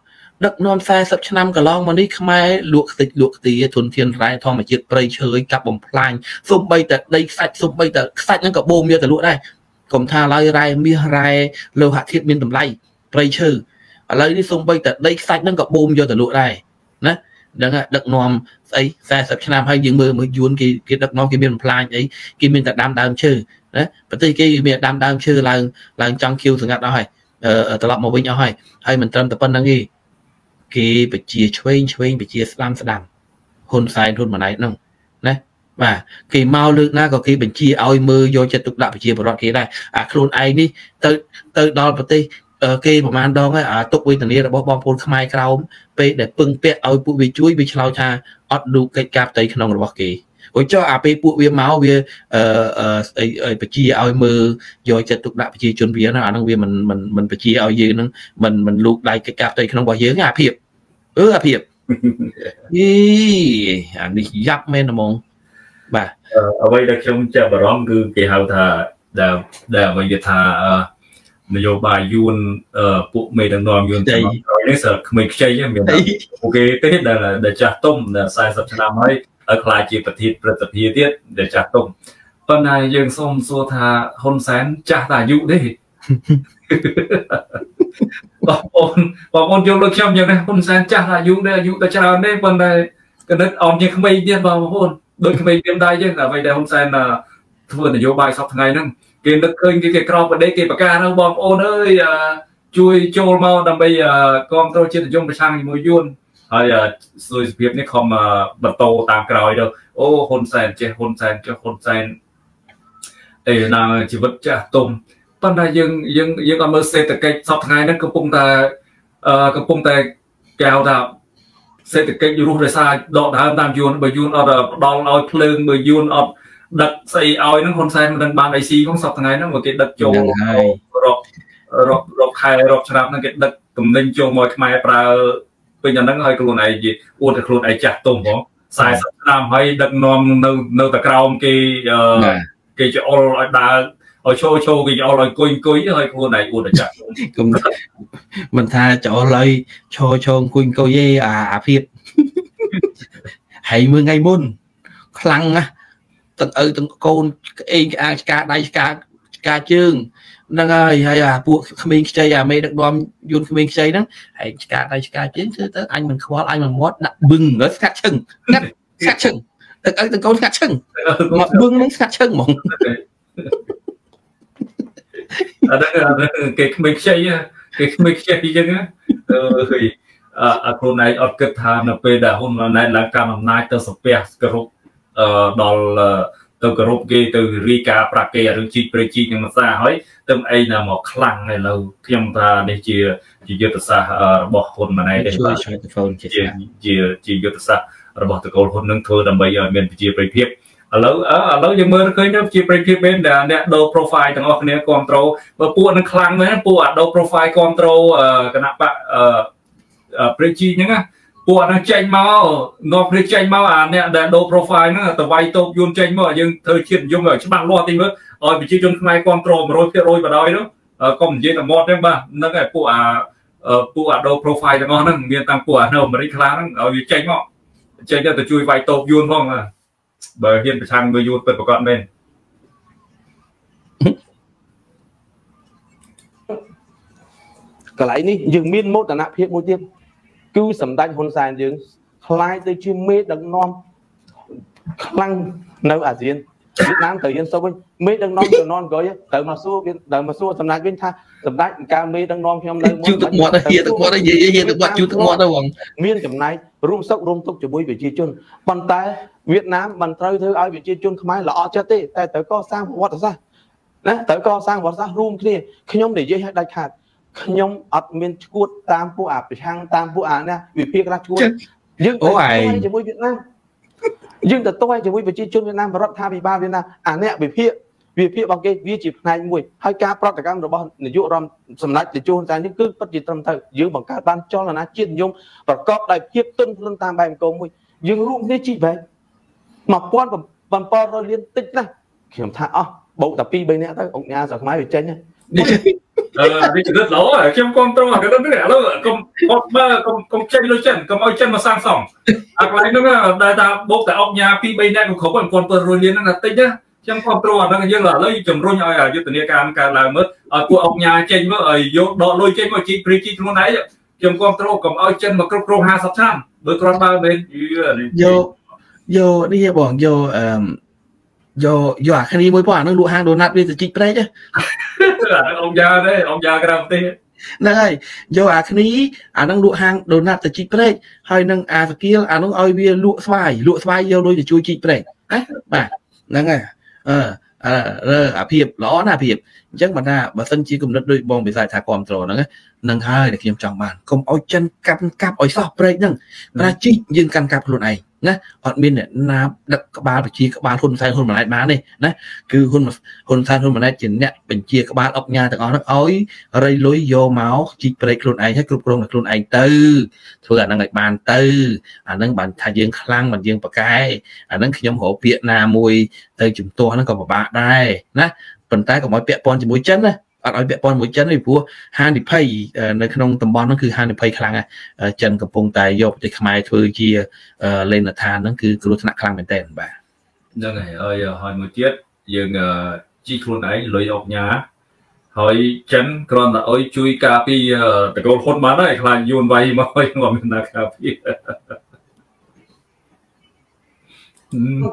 ដឹកនាំ40ឆ្នាំកន្លងមកនេះខ្មែរលក់ខ្ទេចលក់ខ្ទាធនធានរ៉ែធម្មជាតិព្រៃឈើកាប់បំផ្លាញសូម្បីតែដីខ្សាច់សូម្បីតែខ្សាច់ហ្នឹងក៏បូមយកទៅលក់ដែរកុំថាឡើយរ៉ែមាសរ៉ែលោហៈធាតុមានតម្លៃព្រៃឈើឥឡូវនេះសូម្បីតែដីខ្សាច់ហ្នឹងក៏បូមយកទៅលក់ដែរណាដឹងដឹកនាំស្អី40ឆ្នាំហើយយើងមើលមើលយួនគេគេដឹកនាំគេមានបំផ្លាញអីគេមានតែដាំដើមឈើណាប្រទេសគេមានដាំដើមឈើឡើងឡើងចង់គៀវសង្កាត់អស់ហើយត្រឡប់មកវិញអស់ហើយហើយមិនត្រឹមតែប៉ុណ្្នឹងទេ គេបជាឆ្វេងឆ្វេងបជាស្ដាំស្ដាំហ៊ុនសែនហ៊ុនម៉ាណែតហ្នឹងណាបាទគេមកលើកណាក៏គេបញ្ជាឲ្យមើលយកចិត្តទុកដាក់ប្រជាពលរដ្ឋគេដែរអាខ្លួនឯងនេះទៅទៅដល់ប្រទេសគេប្រហែលដងហើយអាទុកវេទនារបស់បងប្អូនខ្មែរក្រោមពេលដែលពឹងពាក់ឲ្យពួកវាជួយវាឆ្លោយថាអត់លោកកិច្ចការផ្ទៃក្នុងរបស់គេ ព្រោះចុះអាពេលពួកវាមកវាអឺស្អីបជាឲ្យមើលយកចិត្តទុកដាក់ប្រជាជនវាណាអាហ្នឹងវាមិនមិនមិនបជាឲ្យយើងហ្នឹងមិនមិនលូកដៃកិច្ចការផ្ទៃក្នុងរបស់យើងអាភាពអឺអាភាពយីអានេះយ៉ាប់មែនហ្មងបាទអ្វីដែលខ្ញុំចាប់អារម្មណ៍គឺគេហៅថាដែលដែលអ្វីគេថានយោបាយយួនពួកមេដឹកនាំយួនទៅនេះសើក្មេងខ្ចីមានពួកគេទេដែលដែលចាស់ទុំ40ឆ្នាំហើយ ឲ្យខ្លាចជាប្រធានព្រឹទ្ធសភាទៀតដែលចាស់ទុំប៉ុន្តែយើងសូមសួរថាហ៊ុនសែនចាស់តែអាយុទេបងប្អូនបងប្អូនយល់ដូចខ្ញុំយ៉ាងនេះហ៊ុនសែនចាស់អាយុដែរអាយុតែច្រើនទេប៉ុន្តែកណិតអមជាក្មេងទៀតបងប្អូនដូចក្មេងទៀតដែរចឹងអ្វីដែលហ៊ុនសែនធ្វើនយោបាយសប្តាហ៍ថ្ងៃហ្នឹងគេនឹកឃើញគេគេក្រោបប្រទេសគេប្រកាសហ្នឹងបងប្អូនអើយជួយចូលមកដើម្បីគ្រប់គ្រងជាតិនិយមប្រឆាំងជាមួយយួន ហើយសុយភាពនេះខំបន្តតាមក្រោយទៅអូហ៊ុនសែនចេះហ៊ុនសែនចេះហ៊ុនសែនអេណាជីវិតចាស់ទុំប៉ុន្តែយើងយើងយើងអត់មើលសេដ្ឋកិច្ចសពថ្ងៃហ្នឹងកំពុងតែកំពុងតែកៅថាសេដ្ឋកិច្ចរស់រសាដកដើមតាមយួនបើយួនអត់ផ្ដល់ឲ្យភ្លើងបើយួនអត់ដឹកស្អីឲ្យហ្នឹងហ៊ុនសែនមិនដឹងបានអីស៊ីផងសពថ្ងៃហ្នឹងមកគេដឹកចូលរករករកខែរកឆ្នាំហ្នឹងគេដឹកទំនិញចូលមកខ្មែរប្រើ ពេញអាហ្នឹងឲ្យខ្លួនឯងនិយាយអួតតែខ្លួនឯងចាស់ទុំហ្មង40ឆ្នាំហើយដឹកនាំនៅនៅតែក្រោមគេគេច្អល់ឲ្យដើរឲ្យឈោឈោគេច្អល់ឲ្យគុយគុយហើយខ្លួនឯងអួតតែចាស់គុំមិនថាច្អល់ឲ្យឈោឈោគុយគុយទេអាអាភាពហើយមើលថ្ងៃមុនខ្លាំងណាស់ទាំងឪទាំងកូនអេងក្អាងឆ្កាដៃឆ្កាឆ្កាជើង ហ្នឹងហើយហើយអាពួកក្មេងខ្ចីអាមេដឹកនាំយួនក្មេងខ្ចីហ្នឹងហើយឆ្កាដៃឆ្កាជើងធ្វើទៅអញមិនខ្វល់អញមិនមាត់ដាក់បឹងហើយស្កាត់ឈឹងស្កាត់ស្កាត់ឈឹងទឹកឪទាំងកូនស្កាត់ឈឹងមកបឹងហ្នឹងស្កាត់ឈឹងហ្មងអត់ដឹងគេក្មេងខ្ចីគេក្មេងខ្ចីអញ្ចឹងអឺអឺខ្លួនឯងអត់គិតថានៅពេលដែលហ៊ុនម៉ាណែតឡើងកាន់អំណាចទៅសំពះគ្រប់អឺដល់ ទៅគោរពគេទៅរីកាប្រាក់គេរឿងជីកព្រៃជីកនឹងមិនសាហើយទៅអីណាមកខ្លាំងឥឡូវខ្ញុំថានេះជាជាយុទ្ធសាស្ត្ររបស់ហ៊ុនម៉ាណែតទេបាទជាជាជាយុទ្ធសាស្ត្ររបស់តកូលហ៊ុននឹងធ្វើដើម្បីឲ្យមានប្រជាប្រិយភាពឥឡូវឥឡូវយើងមើលឃើញទៅជាប្រិយភាពមែនដែលអ្នកដូរ profile ទាំងអស់គ្នាគ្រប់ត្រូលបើពួកនឹងខ្លាំងមែនពួកអាដូរ profile គ្រប់ត្រូលគណៈបកប្រិយជីហ្នឹងណា ពួកហ្នឹងចេញមកនាំគ្នាចេញមកអាអ្នកដែលដូរ profile ហ្នឹងទៅវាយតោកយួនចេញមកយើងធ្វើជាតិនិយមឲ្យច្បាស់លាស់ទីមើលឲ្យប្រជាជនខ្មែរគ្រប់គ្រង100%បណ្ដោយនោះកុំនិយាយតែមាត់ទេបាទហ្នឹងឯងពួកអាពួកអាដូរ profile ទាំងអស់ហ្នឹងមានតាំងពួកអានៅអាមេរិកខ្លះហ្នឹងឲ្យវាចេញមកចេញទៅជួយវាយតោកយួនផងបាទបើហ៊ានប្រឆាំង với យួនពិតប្រកបមែនកន្លែងនេះយើងមានមោទនភាពមួយទៀត គឺសម្ដេចហ៊ុនសែនយើងខ្លាយទៅជាមេដឹកនាំខ្លាំងនៅអាស៊ានវៀតណាមទៅហ៊ានសុបវិញមេដឹកនាំជំនាន់ក្រោយទៅមកសួរវាទៅមកសួរសម្ដេចវិញថាសម្ដេចការមេដឹកនាំខ្ញុំនៅមួយជូតទឹកមាត់ហៀទឹកមាត់និយាយហៀទឹកមាត់ជូតទឹកមាត់ទៅហងមានចំណែករួមសុខរួមទុកជាមួយប្រជាជនប៉ុន្តែវៀតណាមមិនត្រូវធ្វើឲ្យប្រជាជនខ្មែរល្អចិត្តទេតែត្រូវកសាងប្រវត្តិសាស្ត្រណាត្រូវកសាងប្រវត្តិសាស្ត្ររួមគ្នាខ្ញុំនិយាយឲ្យដាច់ខាត ខ្ញុំអត់មានឈួតតាមពួកអាប្រឆាំងតាមពួកអាណាវិភាគខ្លះឈួតយើងអូឯងជាមួយវៀតណាមយើងទៅតើជាមួយប្រជាជនវៀតណាមរដ្ឋាភិបាលវៀតណាមអាអ្នកវិភាគវិភាគរបស់គេវាជាផ្នែកមួយហើយការប្រតិកម្មរបស់នាយករដ្ឋសម្ដេចតេជោហ៊ុនសែននេះគឺពិតជាត្រឹមត្រូវយើងបង្កើតបានចលនាជាតិនិយមប្រកបដោយភាពទន់ភ្លន់តាមបែបអង្គមួយយើងរួមគ្នាជីវែក1700លានតិចណាស់ខ្ញុំថាអស់បូកតែ2 3នាក់ទៅអង្គញាសខ្មែរវាចេញអឺនេះ គឺល្អខ្ញុំគ្រប់គ្រងអាកណ្ដឹងនេះឥឡូវកុំអត់បើកុំកុំចេញលុយចិនកុំឲ្យចិនមកសាងសង់អាកន្លែងហ្នឹងដែលថាបូកតែអង្គញា2 3នាក់ក៏គ្រប់1700លានហ្នឹងតែតិចណាខ្ញុំគ្រប់គ្រងអាហ្នឹងយើងឥឡូវជំរុញឲ្យយុទ្ធនាការកើតឡើងមើលឲ្យពួកអង្គញាចេញមើលឲ្យយកដកលុយចេញមកជីព្រីជីខ្លួនឯងខ្ញុំគ្រប់គ្រងកុំឲ្យចិនមកគ្រប់គ្រង50ឆ្នាំបើគ្រាន់បើមែនយកយកនេះបងយកអឺ យកយកអាគ្នាមួយផងអានឹងលក់ហាងដូណាត់វាទៅជីកព្រែកអានឹងអង្គយ៉ាទេអង្គយ៉ាក្រៅប្រទេសហ្នឹងហើយយកអាគ្នាអានឹងលក់ហាងដូណាត់ទៅជីកព្រែកហើយនឹងអាស្គីលអានឹងឲ្យវាលក់ស្វាយលក់ស្វាយយកលុយទៅជួយជីកព្រែកណាបាទហ្នឹងហើយអឺអឺអាភាពល្អណាអាភាពអញ្ចឹងបើថាបើសិនជាគំនិតដូចបងវិស័យថាគ្រប់គ្រងហ្នឹងនឹងហើយដែលខ្ញុំចង់បានកុំឲ្យចិនកាប់កាប់ឲ្យសោះព្រែកហ្នឹងប្រាជីកយើងកាន់កាប់ខ្លួនឯងណាអត់មានអ្នកណាដឹកក្បាលប្រជាក្បាលហ៊ុនសែនហ៊ុនម៉ាណែតបានទេណាគឺហ៊ុនហ៊ុនសែនហ៊ុនម៉ាណែតជាអ្នកបញ្ជាក្បាលអុកញ៉ាទាំងអស់ហ្នឹងឲ្យរៃលុយយកមកជីកព្រែកខ្លួនឯងឲ្យគ្រប់គ្រងខ្លួនឯងទៅធ្វើអាហ្នឹងឲ្យបានទៅអាហ្នឹងបានថាយើងខ្លាំងមិនយើងប្រកែអាហ្នឹងខ្ញុំរកពាក្យណាមួយទៅជំទាស់ហ្នឹងក៏ពិបាកដែរណា ប៉ុន្តែកុំឲ្យពាក់ព័ន្ធជាមួយចិនណាអត់ឲ្យពាក់ព័ន្ធមួយចិនទេព្រោះហានិភ័យនៅក្នុងតំបន់ហ្នឹងគឺហានិភ័យខ្លាំងចិនកំពុងតែយកប្រទេសខ្មែរធ្វើជាលេនដ្ឋានហ្នឹងគឺគ្រោះថ្នាក់ខ្លាំងមែនទែនបាទហ្នឹងហើយហើយហើយមួយទៀតយើងជីខ្លួនឯងលុយអុកញ៉ាហើយចិនគ្រាន់តែអុយជួយការពីតកូលហ៊ុនបានហើយខ្លាចយួនវាយមកហើយមកមានណាការពី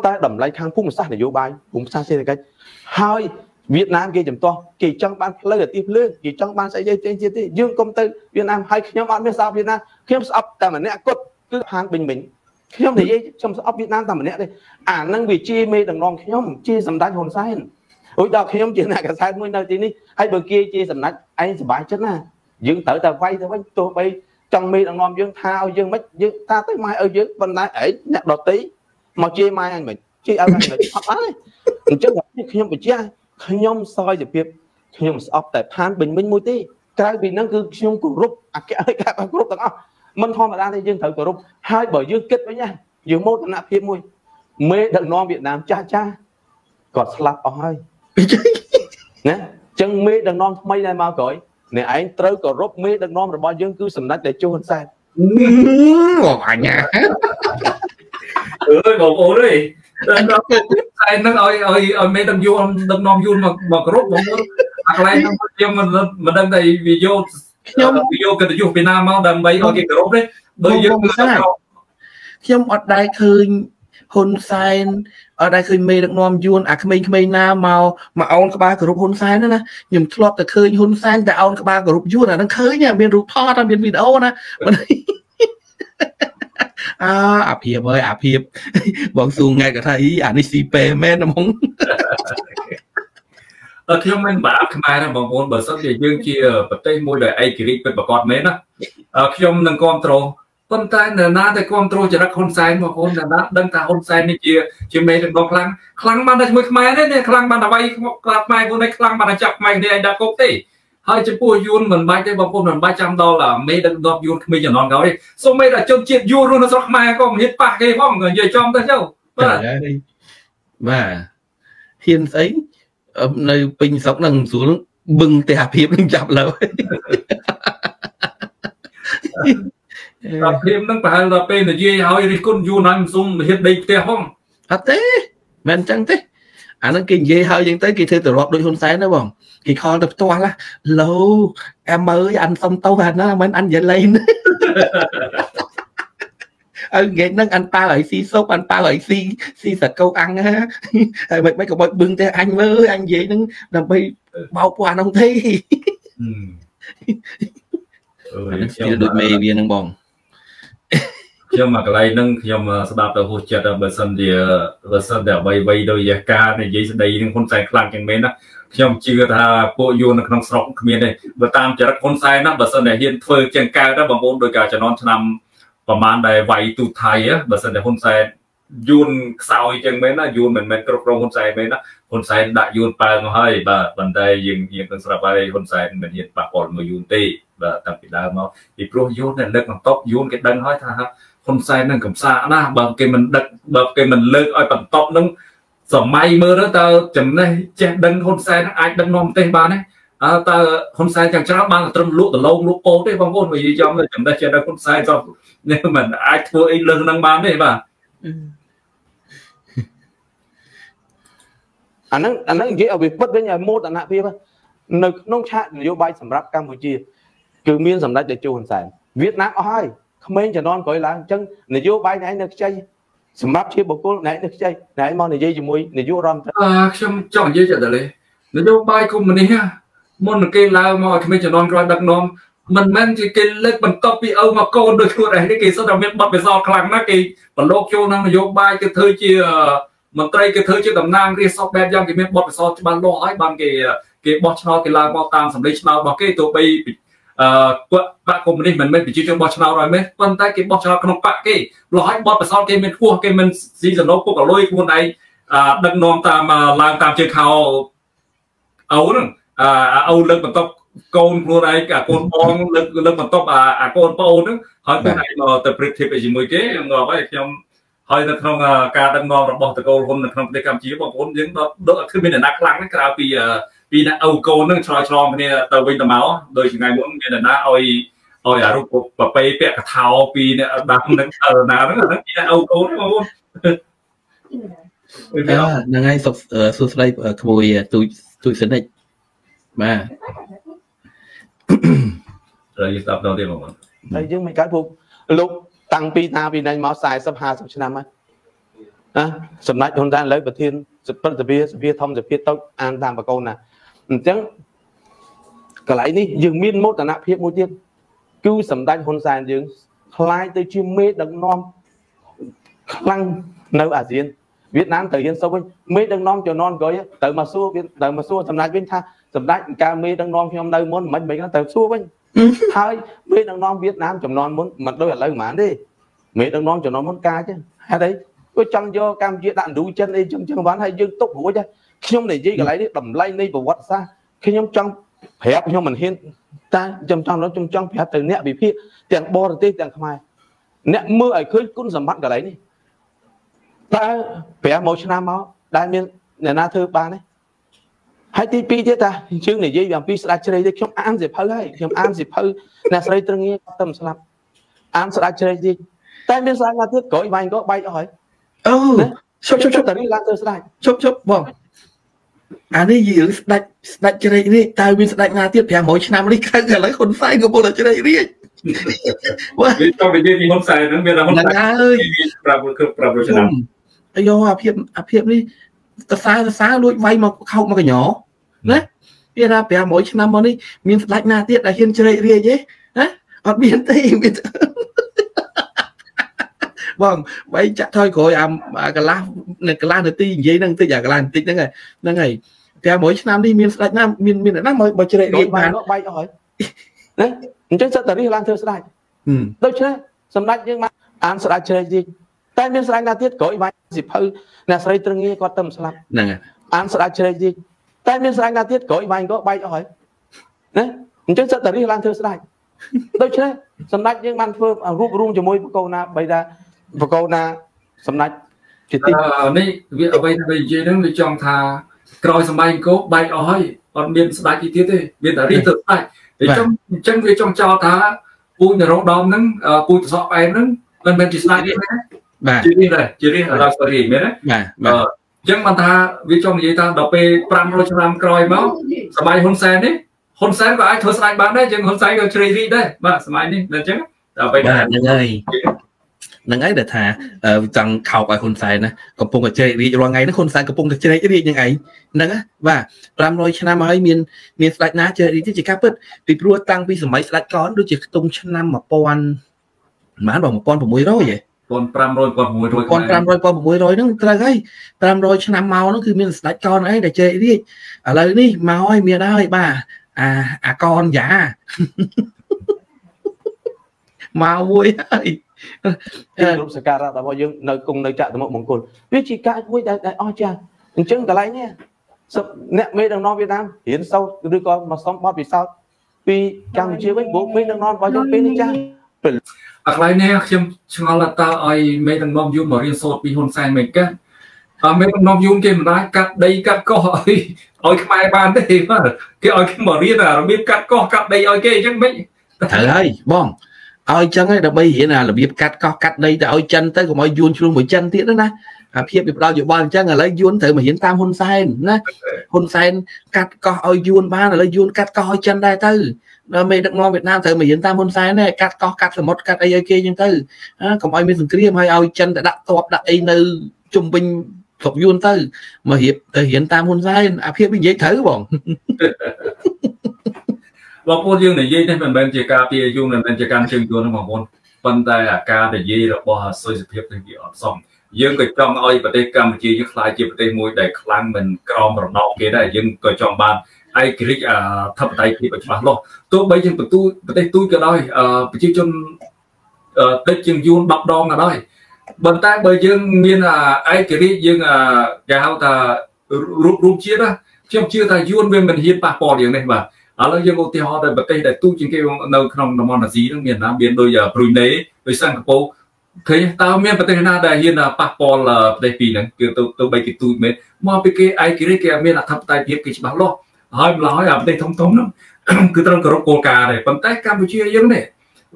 តែតម្លៃខាងភូមិសាស្ត្រនយោបាយភូមិសាស្ត្រសេដ្ឋកិច្ចហើយ វៀតណាមគេចំទាស់គេចង់បានផ្លូវអាទិភ្លើងគេចង់បានស្អីផ្សេងទៀតទេយើងកុំទៅវៀតណាមហើយខ្ញុំអត់មានស្អប់វៀតណាមខ្ញុំស្អប់តែម្នាក់គត់គឺហានប៊ិញមិញខ្ញុំនិយាយខ្ញុំស្អប់វៀតណាមតែម្នាក់ទេអានឹងវាជាមេដឹកនាំខ្ញុំជាសម្ដេចហ៊ុនសែនរួចដល់ខ្ញុំជាអ្នកកសែតមួយនៅទីនេះហើយបើគេជាសម្ដេចឯងសុបាយចិត្តណាយើងត្រូវតែវាយទៅវិញទោះបីចង់មេដឹកនាំយើងថាឲ្យយើងមិនយើងថាទៅម៉ែឲ្យយើងប៉ុន្តែឯងអ្នកដតីមកជាម៉ែអញមិនជាឲ្យអញមិនអត់បានទេអញ្ចឹងខ្ញុំបញ្ជាក់ ខ្ញុំសោយទៅភាពខ្ញុំស្អប់តែផានបិញមិញមួយទេក្រៅពីហ្នឹងគឺខ្ញុំគោរពអគ្គលេខាគ្រប់ទាំងអស់មិនធម្មតាទេយើងត្រូវគោរពហើយបើយើងគិតវិញណាយើងមោទនភាពមួយមេដឹកនាំវៀតណាមចាស់ចាស់គាត់ស្លាប់អស់ហើយណាចឹងមេដឹកនាំថ្មីដែលមកក្រោយអ្នកឯងត្រូវគោរពមេដឹកនាំរបស់យើងគឺសម្ដេចតេជោហ៊ុនសែនបងអញ្ញាអើយបងប្អូនអើយតែ ដល់តែនឹងឲ្យឲ្យឲ្យមេដឹកយួនដឹកនាំយួនមកមកគ្រប់បងប្អូនអាកន្លែងហ្នឹងខ្ញុំមិនមិនដឹងថាវាយកខ្ញុំវាយកកិត្តិយសពីណាមកដើម្បីឲ្យគេគោរពទេបើយើងខ្ញុំអត់ដែរឃើញហ៊ុនសែនអត់ដែរឃើញមេដឹកនាំយួនអាក្មេងៗណាមកមកអោនក្បាលគ្រប់ហ៊ុនសែនណាខ្ញុំធ្លាប់តែឃើញហ៊ុនសែនតែអោនក្បាលគ្រប់យួនអាហ្នឹងឃើញមានរូបថតមានវីដេអូណា អើអាភិបអើយអាភិបបងសួងងែក៏ថាអីអានេះស៊ីពេមែនហ្មងអឺខ្ញុំមិនបាក់ខ្មែរទេបងប្អូនបើសិនជាយើងជាប្រទេសមួយដែលឯករាជ្យពិតប្រាកដមែនណាខ្ញុំនឹងគ្រប់គ្រងប៉ុន្តែនៅណាតែគ្រប់គ្រងចរិតហ៊ុនសែនបងប្អូននៅណាដឹងថាហ៊ុនសែននេះជាជាមេដឹកនាំខ្លាំងខ្លាំងបានតែជាមួយខ្មែរទេខ្លាំងបានតែវាយក្រាបខ្មែរខ្លួននេះខ្លាំងបានតែចាប់ខ្មែរគ្នាឯងដាក់គុកទេ ហើយចំពោះយួនមិនបាច់ទេបងប្អូនមិនបាច់ចាំដល់មេដឹកនាំយួនក្មេងជំនាន់ក្រោយទេសូម្បីតែជនជាតិយួនរស់នៅស្រុកខ្មែរក៏មិនហ៊ានប៉ះគេផងនិយាយចំទៅទៅបាទបាទហ៊ានស្អីនៅពេញស្រុកហ្នឹងស្រួលបឹងទេអាភិបនឹងចាប់លើដល់ព្រាមហ្នឹងប្រហែលដល់ពេលនិយាយឲ្យរិះគន់យូរណាស់មិនសុំហ៊ានដេកផ្ទះផងអត់ទេមិនអញ្ចឹងទេ អាហ្នឹងគេនិយាយហើយអញ្ចឹងទៅគេធ្វើទៅរាប់ដូចហ៊ុនសែនណាបងគេខលទៅផ្ទាល់ឡូអែមអើយអានសុំទៅអាណាមិនអាននិយាយលេងអើគេនឹងអានប៉ាឲ្យស៊ីសុបអានប៉ាឲ្យស៊ីស៊ីសកោអាំងហើយមិនមិនក៏បើបឹងទេអញមើលអញនិយាយនឹងដើម្បីបោកពួកអានោះទេអឺខ្ញុំដូចមេវានឹងបង ខ្ញុំមកកន្លែងហ្នឹងខ្ញុំស្ដាប់ទៅហួសចិត្តបើសិនជាបើសិនតែអ្វីអ្វីដោយយាការនិយាយស្ដីនឹងហ៊ុនសែនខ្លាំងជាងមែនណាខ្ញុំជឿថាពួកយួននៅក្នុងស្រុកគ្មានទេបើតាមចរិតហ៊ុនសែនណាបើសិនតែហ៊ានធ្វើជាងកើតបងប្អូនដោយការចំនួនឆ្នាំប្រហែលដែលវាយទូថៃបើសិនតែហ៊ុនសែនយួនខ្សោយចឹងមែនណាយួនមិនមែនគ្រប់គ្រងហ៊ុនសែនមែនណាហ៊ុនសែនដាក់យួនប៉ើងហើយបាទប៉ុន្តែយើងយើងនឹងស្រាប់ហើយហ៊ុនសែនមិនហ៊ានប៉ះពាល់មួយយួនទេបាទតាំងពីដើមមកពីព្រោះយួននៅលើកបន្ទប់យួនគេដឹងហើយថា ហ៊ុនសែននឹងកំសាកណាបើគេមិនដឹកបើគេមិនលើកឲ្យបន្ទប់នឹងសម័យមើលទៅតើចំណេះចេះដឹងហ៊ុនសែនអាចដឹកនាំប្រទេសបានទេអើតើហ៊ុនសែនយ៉ាងច្រើនបានត្រឹមលក់ដលងលក់ពោតទេបងប្អូននិយាយចំចំណេះចេះដឹងហ៊ុនសែនក៏នេះមិនអាចធ្វើអីលើសនឹងបានទេបាទអាហ្នឹងអាហ្នឹងនិយាយឲ្យវាពិតវិញឲ្យមោទនភាពនៅក្នុងឆាកនយោបាយសម្រាប់កម្ពុជា គឺមានសម្ដេចតេជោហ៊ុនសែនវៀតណាមអស់ហើយ ក្មេងជំនាន់ក្រោយឡើងអញ្ចឹងនយោបាយណែនៅខ្ចីសម្រាប់ជាបុគ្គលណែនៅខ្ចីណែមកនិយាយជាមួយនាយករដ្ឋមន្ត្រីអឺខ្ញុំចង់និយាយចេះតែលេនយោបាយកុំមុននេះមុនគេឡើងមកឲ្យក្មេងជំនាន់ក្រោយដឹកនាំមិនមែនជាគេលើកបន្តពីឪមកកូនដូចខ្លួនឯងនេះគេសុទ្ធតែមានបទពិសោធន៍ខ្លាំងណាស់គេប្រឡូកចូលក្នុងនយោបាយគេធ្វើជាមន្ត្រីគេធ្វើជាតំណាងរាស្ត្រសពបែបយ៉ាងគេមានបទពិសោធន៍ច្បាស់លាស់ហើយបានគេគេបោះឆ្នោតគេឡើងមកតាមសម្លេងឆ្នោតរបស់គេទោះបី អឺពួកបកកុម្មុយនីសមិនមែនប្រជាជនបោះឆ្នោតឲ្យមែនប៉ុន្តែគេបោះឆ្នោតក្នុងបកគេលោះឲ្យបទពិសោធន៍គេមានខ្ពស់គេមិនស៊ីសណូពុកអលុយខ្លួនឯងដឹកនាំតាមឡើងតាមជើងខោអូហ្នឹងអាអូលើកបន្ទប់កូនខ្លួនឯងអាកូនបងលើកលើកបន្ទប់អាកូនប្អូនហ្នឹងហើយខ្លួនឯងមកទៅប្រៀបធៀបជាមួយគេងាប់ហើយខ្ញុំហើយនៅក្នុងការដឹកនាំរបស់តកូលហ៊ុននៅក្នុងប្រទេសកម្ពុជាបងប្អូនយើងដល់គឺមានអ្នកណាខ្លាំងក្រៅពី ពីអ្នកអូកូនហ្នឹងឆ្លើយឆ្លងគ្នាទៅវិញទៅមកដោយថ្ងៃមុនមានអ្នកណាឲ្យឲ្យអារូបប្រពៃពាក់កថោពីអ្នកដាំនឹងទៅណាហ្នឹងហ្នឹងពីអ្នកអូកូនបងប្អូនហ្នឹងហើយសុខសួស្ដីក្មួយទូចទូចសិនិចបាទត្រូវស្ដាប់ដល់ទៀតបងប្អូនហើយយើងមិនកើតពួកលោកតាំងពីតាពីណែមក40 50ឆ្នាំហើយណាសម្ដេចហ៊ុនសែនលើប្រធានសព្ទសភាសភាធម្មសភាតូចអានតាមបកូនណា អញ្ចឹងកន្លែងនេះយើងមានមោទនភាពមួយទៀតគឺសម្ដេចហ៊ុនសែនយើងคล้ายទៅជាមេដឹកនាំខ្លាំងនៅអាស៊ានវៀតណាមទៅហ៊ានសុបវិញមេដឹកនាំជំនាន់ក្រោយទៅមកសួរទៅមកសួរសម្ដេចវិញថាសម្ដេចការមេដឹកនាំខ្ញុំនៅមុនមិនមិនទៅសួរវិញហើយមេដឹកនាំវៀតណាមចំនួនមុនមិនដូចឥឡូវហ្មងទេមេដឹកនាំចំនួនមុនកាចហេតុអីគាត់ចង់យកកម្ពុជាដាក់ឥណ្ឌូចិនអីចឹងចឹងបានហើយយើងទុករួចហើយ ខ្ញុំនិយាយកន្លែងនេះតម្លៃនៃប្រវត្តិសាស្ត្រខ្ញុំចង់ប្រាប់ខ្ញុំមិនហ៊ានតែខ្ញុំចង់ខ្ញុំចង់ប្រាប់ទៅអ្នកវិភាគទាំងបរទេសទាំងខ្មែរអ្នកមើលឲ្យឃើញគុណសម្បត្តិកន្លែងនេះតើ5មួយឆ្នាំមកដែលមានអ្នកណាធ្វើបានទេហើយទី2ទៀតតាជើងនិយាយអំពីស្ដេចជ្រៃទេខ្ញុំអានសិភៅហើយខ្ញុំអានសិភៅអ្នកស្រីត្រងាគាត់ទៅស្លាប់អានស្ដេចជ្រៃទៀតតែមានសារណាទៀតក្រោយបាញ់ក៏បែកអស់ហើយអូឈប់ឈប់ឈប់តែនេះឡើងទៅស្ដេចឈប់ឈប់បង អានេះយើងស្ដាច់ស្ដាច់ជ្រែករាជតើមានស្ដាច់ណាទៀត500ឆ្នាំនេះខឹងឥឡូវហ៊ុនសែនកំពុងតែជ្រែករាជវាចង់និយាយពីហ៊ុនសែនហ្នឹងមានហ៊ុនសែនអើយប្រាប់គឺប្រាប់ឆ្នាំអាយ៉អាភាពអាភាពនេះតសើតសើលួចវាយមកខោកមកកញ្ញណាវាថា500ឆ្នាំមកនេះមានស្ដាច់ណាទៀតដែលហ៊ានជ្រែករាជទេណាអត់មានទេមាន បងបែកចាក់ថយក្រោយអាកន្លះនៅកន្លះនាទីនិយាយហ្នឹងតិចអាកន្លះនាទីហ្នឹងហ្នឹងហើយតែមួយឆ្នាំនេះមានស្ដេចណាមានមានណាមកជ្រែករាជបានបែកអស់ហើយណាអញ្ចឹងសិតតែនេះឡើងធ្វើស្ដេចដូច្នេះសម្ដេចយើងបានអានស្ដេចជ្រែករាជតែមានស្ដេចណាទៀតក្រោយបាញ់សិភៅអ្នកស្រីត្រឹងងារគាត់ទៅស្លាប់ហ្នឹងហើយអានស្ដេចជ្រែករាជតែមានស្ដេចណាទៀតក្រោយបាញ់ក៏បែកអស់ហើយណាអញ្ចឹងសិតតែនេះឡើងធ្វើស្ដេចដូច្នេះសម្ដេចយើងបានធ្វើរួបរวมជាមួយបកោណាបីតា បកោណាសម្ដេចជាទីនេះវាអ្វីដែលនិយាយហ្នឹងវាចង់ថាក្រោយសម្បែងគោបែកអស់ហើយអត់មានស្ដាច់ទីទៀតទេមានតែរីទៅស្ដាច់អញ្ចឹងអញ្ចឹងវាចង់ចោទថាពូជនរោដមហ្នឹងពូជតសក់ផ្អែមហ្នឹងមិនមែនជាស្ដាច់ទេណាបាទជានេះដែរជានេះដល់ស្រីមែនទេបាទបាទអញ្ចឹងបានថាវាចង់និយាយថាដល់ពេល500ឆ្នាំក្រោយមកសម័យហ៊ុនសែននេះហ៊ុនសែនក៏អាចធ្វើស្ដាច់បានដែរជាងហ៊ុនសែនក៏ជ្រៃរីកដែរបាទសម័យនេះអញ្ចឹងដល់ពេលហ្នឹងហើយ ហ្នឹងហើយដែលថាចង់ខោកឲ្យហ៊ុនសែនណាកំពុងតែជ្រែករាជរាល់ថ្ងៃហ្នឹងហ៊ុនសែនកំពុងតែជ្រែករាជនឹងឯងហ្នឹងណាបាទ500ឆ្នាំហើយមានមានស្ដេចណាជ្រែករាជជាការពិតពីព្រោះតាំងពីសម័យស្ដេចកនដូចជាខ្ទង់ឆ្នាំ1000ប្រហែលបង1600ហ៎1500 1600 1500 1600ហ្នឹងត្រូវហើយ500ឆ្នាំមកហ្នឹងគឺមានស្ដេចកនអីដែលជ័យរាជឥឡូវនេះមកហើយមានហើយបាទអាអាកនយ៉ាមកមួយហើយ ទីរូបសក្ការៈរបស់យើងនៅគង់នៅចក្រមុខមង្គលវាជាការមួយដែលអស្ចារ្យអញ្ចឹងកន្លែងនេះសអ្នកមេដឹកនាំវៀតណាមរៀនសូត្រឬក៏មកសុំបទពិសោធន៍ពីកម្ពុជាវិញព្រោះមេដឹកនាំរបស់យើងពេលនេះចាស់អាកន្លែងនេះខ្ញុំឆ្ងល់តើឲ្យមេដឹកនាំយូរមករៀនសូត្រពីហ៊ុនសែនមិនកាអមេដឹកនាំយូរគេមិនដែរកាត់ដីកាត់កោះឲ្យឲ្យខ្មែរបានទេបាទគេឲ្យគេមករៀនរបៀបកាត់កោះកាត់ដីឲ្យគេអញ្ចឹងមិនត្រូវហើយបង ឲ្យចឹងហើយដើម្បីរៀនអារបៀបកាត់កោះកាត់ដីទៅឲ្យចិនទៅកុំឲ្យយួនជ្រុំមួយចិនទៀតណាអាភាពវាផ្ដល់យោបល់អញ្ចឹងឥឡូវយួនត្រូវមករៀនតាមហ៊ុនសែនណាហ៊ុនសែនកាត់កោះឲ្យយួនបានឥឡូវយួនកាត់កោះឲ្យចិនដែរទៅដល់មេដឹកនាំវៀតណាមត្រូវមករៀនតាមហ៊ុនសែនដែរកាត់កោះកាត់សមុទ្រកាត់អីឲ្យគេអញ្ចឹងទៅកុំឲ្យមានសង្គ្រាមហើយឲ្យចិនទៅដាក់តបដាក់អីនៅជុំវិញស្រុកយួនទៅមករៀបទៅរៀនតាមហ៊ុនសែនអាភាពនិយាយត្រូវបង បងប្អូនយើងនិយាយនេះមិនមែនជាការពារយូរមិនមែនជាការជើងយួនទេបងប្អូនប៉ុន្តែអាការនិយាយរបស់សុយសភាពនេះវាអត់សមយើងក៏ចង់ឲ្យប្រទេសកម្ពុជាយើងខ្លាយជាប្រទេសមួយដែលខ្លាំងមិនក្រមរណកគេដែរយើងក៏ចង់បានឯករាជ្យអធិបតេយ្យភាពច្បាស់លាស់ទោះបីជាបន្ទូប្រទេសទូចក៏ដោយប្រជាជនតិចជាងយួន10ដងក៏ដោយប៉ុន្តែបើយើងមានឯករាជ្យយើងគេហៅថារូបរូបជាតិខ្ញុំជឿថាយួនវាមិនហ៊ានប៉ះពាល់យ៉ាងនេះបាទ ឥឡូវយើងឧទាហរណ៍ទៅប្រទេសដែលទូជាងគេនៅក្នុងតំបន់អាស៊ីហ្នឹងមានណាមានដូចប្រុយណេដូចសិង្ហបុរីឃើញតើមានប្រទេសណាដែលហ៊ានប៉ះពាល់ប្រទេសពីរហ្នឹងគឺទៅទៅបីគេទូចមែនមកពីគេឯករាជ្យគេមានអធិបតេយ្យភាពគេច្បាស់លាស់ហើយម្ល៉េះអាប្រទេសធំធំហ្នឹងគឺត្រូវគោរពគោលការណ៍ដែរប៉ុន្តែកម្ពុជាយើងនេះ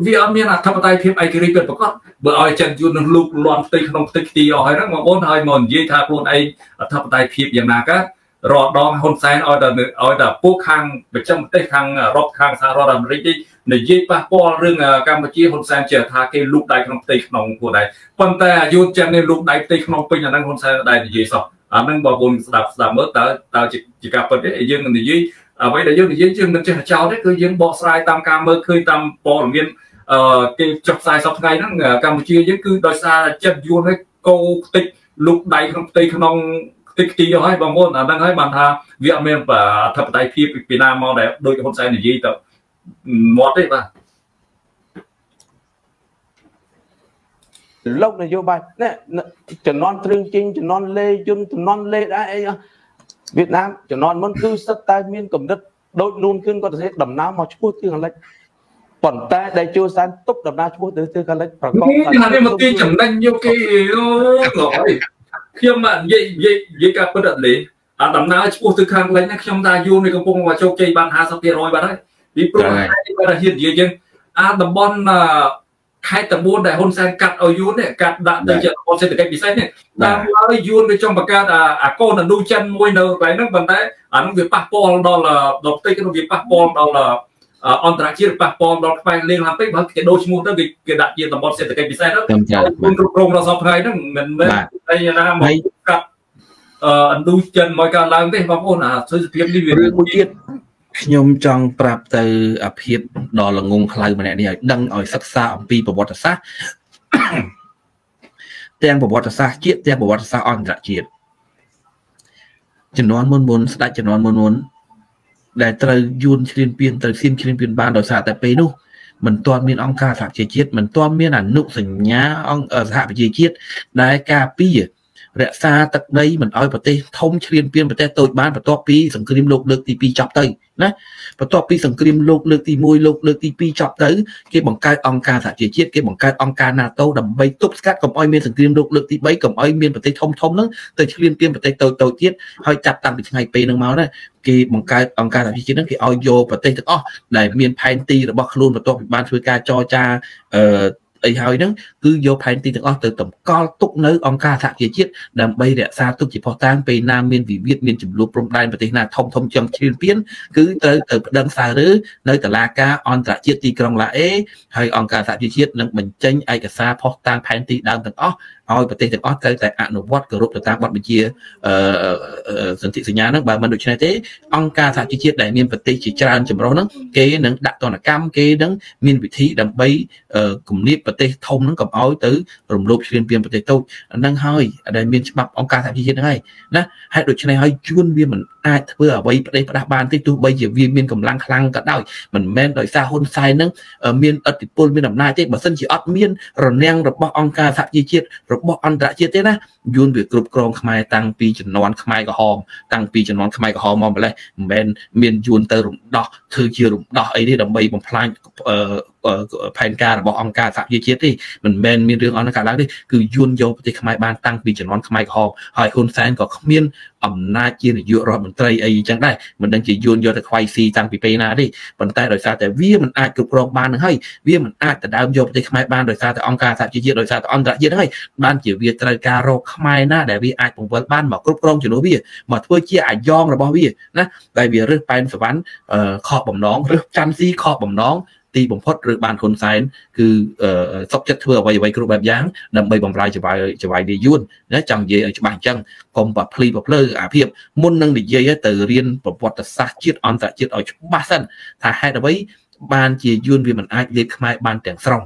វាអត់មានអធិបតេយ្យភាពឯករាជ្យពិតប្រាកដបើឲ្យចិនយួននឹងលូកលាន់ផ្ទៃក្នុងផ្ទៃខ្ទីអស់ហើយហ្នឹងបងប្អូនហើយមកនិយាយថាខ្លួនឯងអធិបតេយ្យភាពយ៉ាងណាកើត រាល់ដងហ៊ុនសែនឲ្យតែឲ្យតែពួកខាងប្រចាំប្រទេសខាងអឺរ៉ុបខាងសហរដ្ឋអាមេរិកនេះនិយាយប៉ះពាល់រឿងកម្ពុជាហ៊ុនសែនជាថាគេលូកដៃក្នុងផ្ទៃក្នុងពួកដែរប៉ុន្តែយុទ្ធចិននេះលូកដៃផ្ទៃក្នុងពេញអាហ្នឹងហ៊ុនសែនដែរនិយាយសោះអាហ្នឹងបងប្អូនស្ដាប់ស្ដាប់មើលតើតើជាការពិតទេយើងនិយាយអ្វីដែលយើងនិយាយយើងមិនចេះចោលទេគឺយើងបកស្រាយតាមការមើលឃើញតាមព័ត៌មានអឺគេចុះផ្សាយសប្តាហ៍ហ្នឹងកម្ពុជាយើងគឺដោយសារចិត្តយួនឲ្យកោខ្ទេចលូកដៃក្នុងផ្ទៃក្នុង តិចទីទៅហើយបងប្អូនអាហ្នឹងហើយបានថាវាអត់មានអធិបតេយ្យភាពពីណាមកដែលដូចហ៊ុនសែននិយាយទៅមាត់ទេបាទលោកនយោបាយនេះចំនួនទ្រឹងជិញចំនួនលេយន្តចំនួនលេដែរអីវៀតណាមចំនួនមុនគឺសិតតែមានកម្រិតដូចនួនគឿនគាត់ទៅដំណើរមកឈ្មោះទីខាងលិចប៉ុន្តែដែលជួសានទុកដំណើរឈ្មោះទៅទីខាងលិចប្រកបថានេះមកទីចំណេញយកគេអូយ ខ្ញុំនិយាយនិយាយនិយាយការពិតអត់លេអាដំណើរឈ្មោះទៅខាងលិចហ្នឹងខ្ញុំថាយូរនេះកំពុងមកជោគជ័យបាន50%បាត់ហើយពីព្រោះតែគាត់ហ៊ាននិយាយយើងអាតំបន់ខេត្តទាំង4ដែលហ៊ុនសែនកាត់ឲ្យយួននេះកាត់ដាក់ទៅជារបបសេដ្ឋកិច្ចពិសេសនេះតាមឲ្យយួនវាចង់បង្កើតអាកូនអនុចិនមួយនៅកន្លែងហ្នឹងប៉ុន្តែអានោះវាប៉ះពាល់ដល់ដល់ផ្ទៃនោះវាប៉ះពាល់ដល់ អន្តរជាតិប៉ះពាល់ដល់ខ្មែរលេងឡើងពេកបើគេដូរឈ្មោះទៅគេគេដាក់ជាតំបន់សេដ្ឋកិច្ចពិសេសទៅគុំគ្រប់គ្រងដល់សពថ្ងៃហ្នឹងមិនមែនអីណាមកកាត់អឺឥណ្ឌូចិនមកកើតឡើងទេបងប្អូនអាសុខភាពនេះវារឿងមួយទៀតខ្ញុំចង់ប្រាប់ទៅអាភិបដល់ល្ងងខ្លៅម្នាក់នេះឲ្យដឹងឲ្យសិក្សាអំពីប្រវត្តិសាស្ត្រទាំងប្រវត្តិសាស្ត្រជាតិទាំងប្រវត្តិសាស្ត្រអន្តរជាតិជំនាន់មុនមុនស្ដេចជំនាន់មុនមុន ដែលត្រូវយួនឈ្លានពានត្រូវសៀមឈ្លានពានបានដោយសារតែពេលនោះមិនទាន់មានអង្គការសហប្រជាជាតិមិនទាន់មានអនុសញ្ញាអង្គសហប្រជាជាតិដែលការពាររក្សាទឹកដីមិនឲ្យប្រទេសធំឈ្លានពានប្រទេសតូចបានបន្ទាប់ពីសង្គ្រាមលោកលើកទី2ចប់ទៅណា បន្ទាប់ពីសង្គ្រាមលោកលើកទី1លោកលើកទី2ចប់ទៅគេបង្កើតអង្គការសហជីវជាតិគេបង្កើតអង្គការ NATO ដើម្បីទប់ស្កាត់កុំឲ្យមានសង្គ្រាមលោកលើកទី3កុំឲ្យមានប្រទេសធំធំហ្នឹងទៅឈ្លានពានប្រទេសតូចតូចទៀតហើយចាប់តាំងពីថ្ងៃពេលហ្នឹងមកណាគេបង្កើតអង្គការសហជីវជាតិហ្នឹងគេឲ្យយកប្រទេសទាំងអស់ដែលមានផែនទីរបស់ខ្លួនបន្ទាប់ពីបានធ្វើការចរចាអឺអីហើយហ្នឹងគឺយកផែនទីទាំងអស់ទៅតម្កល់ទុកនៅអង្គការសហជីវជាតិដើម្បីរក្សាទុកជាផុសតាងពេលណាមានវិវាទមានចំនួនព្រំដែនប្រទេសណាធំធំចង់ឈ្លានពានគឺត្រូវទៅប្តឹងសាររើនៅតុលាការអន្តរជាតិទីក្រុងឡាអេហើយអង្គការសហជីវជាតិនឹងបញ្ចេញឯកសារផុសតាងផែនទីដើមទាំងអស់ឲ្យប្រទេសទាំងអស់ត្រូវតែអនុវត្តគោរពទៅតាមបទបញ្ជាសន្ធិសញ្ញាហ្នឹងបើមិនដូច្នេះទេអង្គការសហជីវជាតិដែលមានប្រទេសជាច្រើនចម្រុះហ្នឹងគេនឹងដាក់ទណ្ឌកម្មគេនឹងមានវិធីដើម្បីគំនាបប្រទេសធំហ្នឹងកុំឲ្យទៅរំលោភឈ្លានពានប្រទេសតូចហ្នឹងហើយដែលមានច្បាប់អង្គការសហជីវជាតិហ្នឹងហើយណាហេតុដូច្នេះហើយជួនវាមិនអាចធ្វើអ្វីប្រទេសផ្ដាស់បានទេទោះបីជាវាមានកម្លាំងខ្លាំងក៏ដោយមិនមែនដោយសារហ៊ុនសែនហ្នឹងមានឥទ្ធិពលមានអំណាចទេបើមិនជាអត់មានរនាំងរបស់អង្គការសហជីវជាតិរបស់អន្តរជាតិទេណាយួនវាគ្រប់គ្រងខ្មែរតាំងពីជំនាន់ខ្មែរក្រហមតាំងពីជំនាន់ខ្មែរក្រហមមកម្លេះមិនមែនមានយួនទៅរំដោះធ្វើជារំដោះអីទេដើម្បីបំផ្លាញ ផែនការរបស់អង្គការសហជីវជាតិទេមិនមែនមានរឿងអន្តរការឡើងទេគឺយួនយកប្រទេសខ្មែរបានតាំងពីជំនាន់ខ្មែរក្រហមហើយហ៊ុនសែនក៏គ្មានអំណាចជានាយករដ្ឋមន្ត្រីអីចឹងដែរមិនដឹងជាយួនយកទៅខ្វាយស៊ីតាំងពីពេលណាទេប៉ុន្តែដោយសារតែវាមិនអាចគ្រប់គ្រងបាននឹងហើយវាមិនអាចដណ្ដើមយកប្រទេសខ្មែរបានដោយសារតែអង្គការសហជីវជាតិដោយសារតែអន្តរជាតិហ្នឹងហើយបានជាវាត្រូវការរកខ្មែរណាដែលវាអាចបង្វិលបានមកគ្រប់គ្រងជំនួសវាមកធ្វើជាអាយ៉ងរបស់វាណាតែវារើសប៉ែនសវណ្ណខកបំណងរើសច័ន្ទស៊ីខកបំណង ទីបំផុតឬបានហ៊ុនសែនគឺសុកចិត្តធ្វើអ្វីអ្វីគ្រប់បែបយ៉ាងដើម្បីបំរើចវាយចវាយលាយួនណាចង់និយាយឲ្យច្បាស់អញ្ចឹងកុំបាភ្លីបាភ្លើអាភិបមុននឹងនិយាយទៅរៀនប្រវត្តិសាស្ត្រជាតិអន្តរជាតិឲ្យច្បាស់សិនថាហេតុអ្វីបានជាយួនវាមិនអាចលេបខ្មែរបានទាំងស្រុង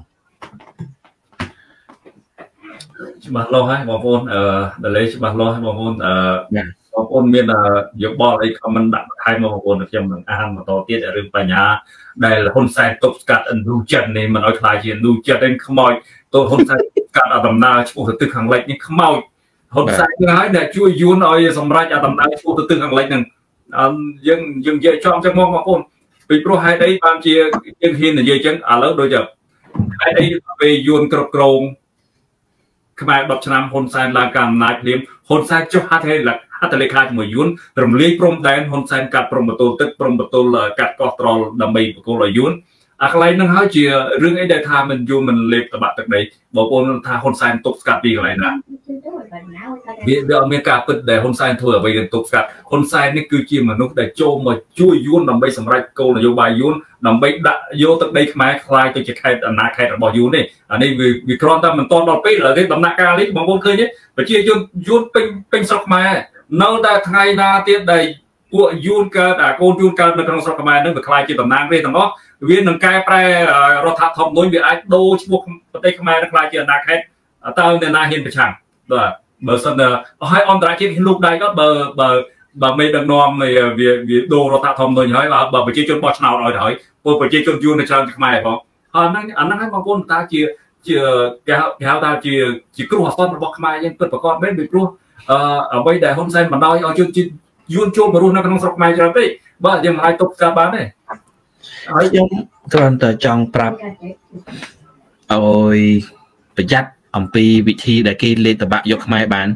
ច្បាស់លាស់ហើយបងប្អូនអឺដលេច្បាស់លាស់ហើយបងប្អូនអឺ បងប្អូនមានយោបល់អី comment ដាក់បន្ថែមមកបងប្អូនខ្ញុំនឹងអានបន្តទៀតរឿងបញ្ញាដែលហ៊ុនសែនទប់ស្កាត់ឥណ្ឌូចិននេះមិនឲ្យខ្លាយជាឥណ្ឌូចិនទេខ្មោចទោះហ៊ុនសែនស្កាត់អាដំណើរឈ្មោះទៅទិសខាងលិចនេះខ្មោចហ៊ុនសែននឹងហើយដែលជួយយួនឲ្យសម្រេចអាដំណើរឈ្មោះទៅទិសខាងលិចហ្នឹងយើងយើងនិយាយចំចឹងមកបងប្អូនពីព្រោះហេតុអីបានជាយើងហ៊ាននិយាយចឹងឥឡូវដូចហេតុអីពេលយួនគ្រប់គ្រងខ្មែរ10ឆ្នាំហ៊ុនសែនឡើងកាន់អំណាចភ្លាមហ៊ុនសែនចុះហត្ថលេខា ហត្ថលេខាជាមួយយួនរំលាយព្រំដែនហ៊ុនសែនកាត់ព្រំបន្ទល់ទឹកព្រំបន្ទល់កាត់កោះត្រល់ដើម្បីបកគលឲ្យយួនអាកន្លែងហ្នឹងហើយជារឿងអីដែលថាមិនយូរមិនលេបតបាក់ទឹកដីបងប្អូនថាហ៊ុនសែនទុកស្កាត់ពីកន្លែងណាវាវាអត់មានការពិតដែលហ៊ុនសែនធ្វើអ្វីនឹងទុកស្កាត់ហ៊ុនសែននេះគឺជាមនុស្សដែលចូលមកជួយយួនដើម្បីសម្រេចគោលនយោបាយយួនដើម្បីដាក់យកទឹកដីខ្មែរคล้ายទៅជាខេត្តអាណាខេត្តរបស់យួនទេអានេះវាវាគ្រាន់តែមិនតដល់ពេលឥឡូវនេះដំណាក់កាលនេះបងប្អូនឃើញទេប្រជាជនយួនពេញពេញស្រុកខ្មែរ នៅតែថ្ងៃណាទៀតដែលពួកយូនកើតអាកូនយូនកើតនៅក្នុងស្រុកខ្មែរនឹងវាខ្លាយជាតំណាងទេទាំងអស់វានឹងកែប្រែរដ្ឋធម្មនុញ្ញវាអាចដូរឈ្មោះប្រទេសខ្មែរនឹងខ្លាយជាអាណាខេត្តតើអ្នកណាហ៊ានប្រឆាំងបាទបើសិនអស់ឲ្យអន្តរជាតិហ៊ានលូកដៃគាត់បើបើបើមេដឹកនាំវាវាដូររដ្ឋធម្មនុញ្ញហើយបើប្រជាជនបោះឆ្នោតឲ្យទៅហើយពលប្រជាជនយូននៅច្រើនខ្មែរផងអាហ្នឹងអាហ្នឹងឲ្យបងប្អូនតើជាជាគេហៅថាជាជាគ្រោះអសន្នរបស់ខ្មែរយើងពិតប្រាកដមែនពីព្រោះ អឺអ្វីដែលហ៊ុនសែនបណ្ដោយឲ្យជនយួនចូលមករស់នៅក្នុងស្រុកខ្មែរច្រើនពេកបាទយើងមិនអាចទប់ស្កាត់បានទេហើយខ្ញុំគ្រាន់តែចង់ប្រាប់ឲ្យប្រយ័ត្នអំពីវិធីដែលគេលេខតបាក់យកខ្មែរបាន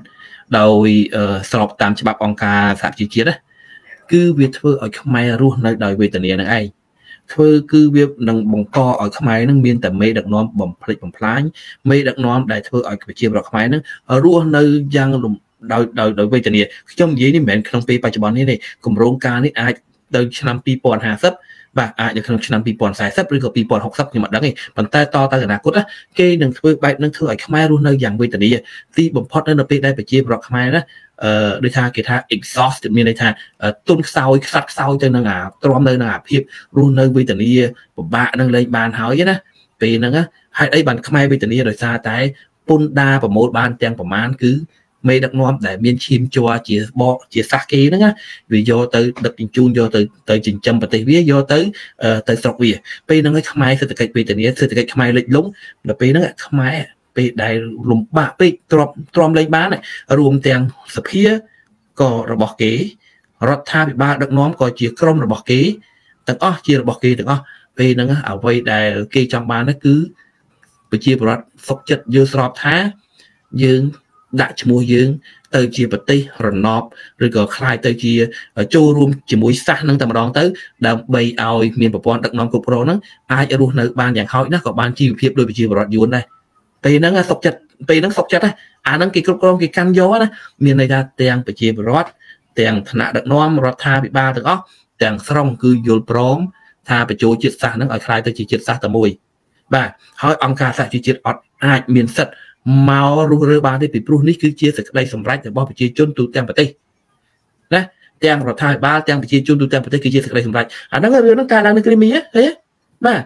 ដោយស្របតាមច្បាប់អង្គការសហជីវជាតិគឺវាធ្វើឲ្យខ្មែររស់នៅដោយវេទនានឹងឯងធ្វើគឺវានឹងបង្កឲ្យខ្មែរនឹងមានតែមេដឹកនាំបំផ្លិចបំផ្លាញមេដឹកនាំដែលធ្វើឲ្យប្រជាប្រដ្ឋខ្មែរនឹងរស់នៅយ៉ាង ដោយដោយដោយវេទនាខ្ញុំនិយាយនេះមិនមែនក្នុងពេលបច្ចុប្បន្ននេះទេគម្រោងការនេះអាចទៅឆ្នាំ2050បាទអាចនៅក្នុងឆ្នាំ2040ឬក៏2060ខ្ញុំមិនដឹងទេប៉ុន្តែតទៅអនាគតគេនឹងធ្វើបែបនឹងធ្វើឲ្យខ្មែររស់នៅយ៉ាងវេទនាទីបំផុតនៅពេលដែលប្រជាប្រដ្ឋខ្មែរណាអឺដូចថាគេថា exhaust មានន័យថាទុនខ្សោយខ្សាត់ខ្សោយទៅនឹងអាទ្រាំនៅនឹងអាភាពរស់នៅវេទនាពិបាកនឹងលែងបានហើយណាពេលហ្នឹងហេតុអីបានខ្មែរវេទនាដោយសារតែពុនដាប្រមូលបានទាំងប្រមាណគឺ មេដឹកនាំដែលមានឈាមជ័រជាបកជាសាសគេហ្នឹងវាយកទៅដឹកជញ្ជូនយកទៅទៅចិញ្ចឹមប្រទេសវាយកទៅទៅស្រុកវាពេលហ្នឹងខ្មែរសេដ្ឋកិច្ចវេទនាសេដ្ឋកិច្ចខ្មែរលិចលង់ដល់ពេលហ្នឹងខ្មែរពេលដែលលំបាកពេកទ្រាំទ្រាំលែងបានរួមទាំងសភាក៏របស់គេរដ្ឋាភិបាលដឹកនាំក៏ជាក្រុមរបស់គេទាំងអស់ជារបស់គេទាំងអស់ពេលហ្នឹងអ្វីដែលគេចង់បាននោះគឺប្រជាពលរដ្ឋសុខចិត្តយល់ស្របថាយើង ដាក់ឈ្មោះយើងទៅជាប្រទេសរណបឬក៏คล้ายទៅជាចូលរួមជាមួយសាសនឹងតែម្ដងទៅដើម្បីឲ្យមានប្រព័ន្ធដឹកនាំគ្រប់គ្រងហ្នឹងអាចរស់នៅបានយ៉ាងហោចណាស់ក៏បានជីវភាពដោយប្រជាពលរដ្ឋយួនដែរពេលហ្នឹងសុកចិត្តពេលហ្នឹងសុកចិត្តណាអាហ្នឹងគេគ្រប់គ្រងគេកាន់យកណាមានន័យថាទាំងប្រជាពលរដ្ឋទាំងឋានៈដឹកនាំរដ្ឋាភិបាលទាំងអស់ទាំងស្រុងគឺយល់ព្រមថាបញ្ចូលជាតិសាសន៍ហ្នឹងឲ្យคล้ายទៅជាជាតិសាសន៍តែមួយបាទហើយអង្គការសហជីវជាតិអត់អាចមានសិទ្ធិ មករស់រើបានទេពីព្រោះនេះគឺជាសេចក្តីសម្រេចរបស់ប្រជាជនទូទាំងប្រទេសណាទាំងរដ្ឋាភិបាលទាំងប្រជាជនទូទាំងប្រទេសគឺជាសេចក្តីសម្រេចអាហ្នឹងរឿងហ្នឹងកើតឡើងនៅគ្រីមៀហ៎បាទ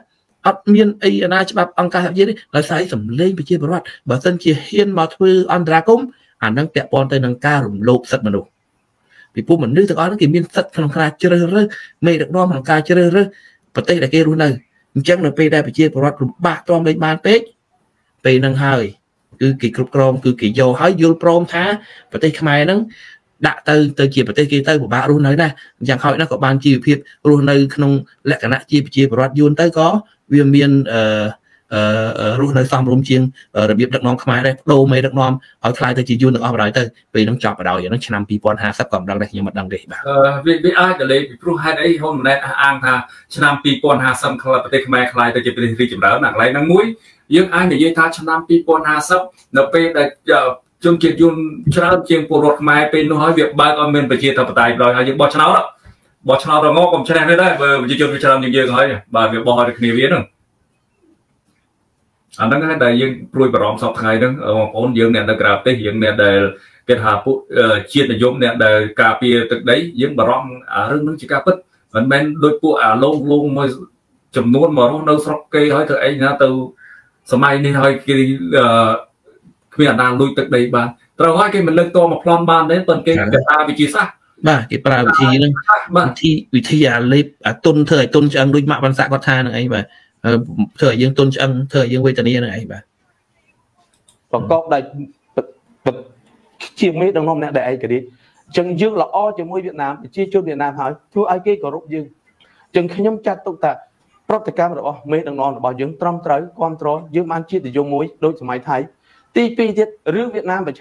អត់មានអីអាណាច្បាប់អង្គការសហជាតិនេះដោយសារសម្លេងប្រជាពលរដ្ឋបើសិនជាហ៊ានមកធ្វើអន្តរាគមអានឹងពាក់ព័ន្ធទៅនឹងការរំលោភសិទ្ធិមនុស្សពីព្រោះមនុស្សទាំងអស់ហ្នឹងគេមានសិទ្ធិក្នុងការជ្រើសរើសមេដឹកនាំក្នុងការជ្រើសរើសប្រទេសដែលគេរស់នៅអញ្ចឹងនៅពេលដែលប្រជាពលរដ្ឋលំបាកទ្រាំលេងបានពេកពេលហ្នឹងហើយ គឺគេគ្រប់គ្រងគឺគេយកហើយយល់ព្រមថាប្រទេសខ្មែរហ្នឹងដាក់ទៅទៅជាប្រទេសគេទៅពិបាករស់នៅណាយ៉ាងហោចណាស់ក៏បានជីវភាពរស់នៅក្នុងលក្ខណៈជាប្រជាពលរដ្ឋយួនទៅក៏វាមានអឺអឺរស់នៅសំរុំជាងរបៀបដឹកនាំខ្មែរដែរបដូរមេដឹកនាំឲ្យខ្លាយទៅជាយួនទាំងអស់បណ្ដោយទៅពេលហ្នឹងចប់បណ្ដោយហ្នឹងឆ្នាំ2050ក៏មិនដឹងដែរខ្ញុំមិនដឹងទេបាទវាវាអាចទៅលេពីព្រោះហេតុអីហ៊ុនម៉ាណែតអះអាងថាឆ្នាំ2050ខ្លាយប្រទេសខ្មែរខ្លាយទៅជាប្រទេសរីកចម្រើនអាកន្លែងហ្នឹងមួយ យើងអាចនិយាយថាឆ្នាំ2050នៅពេលដែលជនជាតិយួនច្រើនជាងពលរដ្ឋខ្មែរពេលនោះហើយវាបើកឲ្យមានប្រជាធិបតេយ្យដល់ហើយយើងបោះឆ្នោតបោះឆ្នោតរងកុំឆ្នះនេះដែរបើប្រជាជនវាច្រើនជាងយើងហើយបាទវាបោះឲ្យគ្នាវាហ្នឹងអាហ្នឹងហើយដែលយើងព្រួយបារម្ភសពថ្ងៃហ្នឹងបងប្អូនយើងអ្នកនៅក្រៅប្រទេសយើងអ្នកដែលគេថាពួកជាតិនិយមអ្នកដែលការពារទឹកដីយើងបារម្ភអារឿងហ្នឹងជាការពិតមិនមែនដូចពួកអាលងលងមួយចំនួនមករស់នៅស្រុកគេហើយទៅអីណាទៅ សម័យនេះហើយគេគ្មានអាណាលួចទឹកដីបានត្រូវហើយគេមិនលើកតមកប្លន់បានទេប៉ុន្តែគេថាវិជាសាស្ត្របាទគេប្រើវិធីហ្នឹងវិធីវិធីអាលេបអាទុនធ្វើឲ្យទុនឆ្អឹងដូចម៉ាក់បានសាក់គាត់ថាហ្នឹងអីបាទធ្វើឲ្យយើងទុនឆ្អឹងធ្វើឲ្យយើងវេទនាហ្នឹងអីបាទបង្កប់ដោយជាមេដឹកនាំអ្នកដែលឯករាជ្យអញ្ចឹងយើងល្អជាមួយវៀតណាមប្រជាជនវៀតណាមហើយធ្វើឲ្យគេគោរពយើងអញ្ចឹងខ្ញុំចាត់ទុកថា ប្រតិកម្មរបស់មេដឹកនាំរបស់យើងត្រឹមត្រូវគ្រប់ត្រយើងបានជាតិនិយមមួយដូចសម័យថៃទី2ទៀតរឿងវៀតណាមប្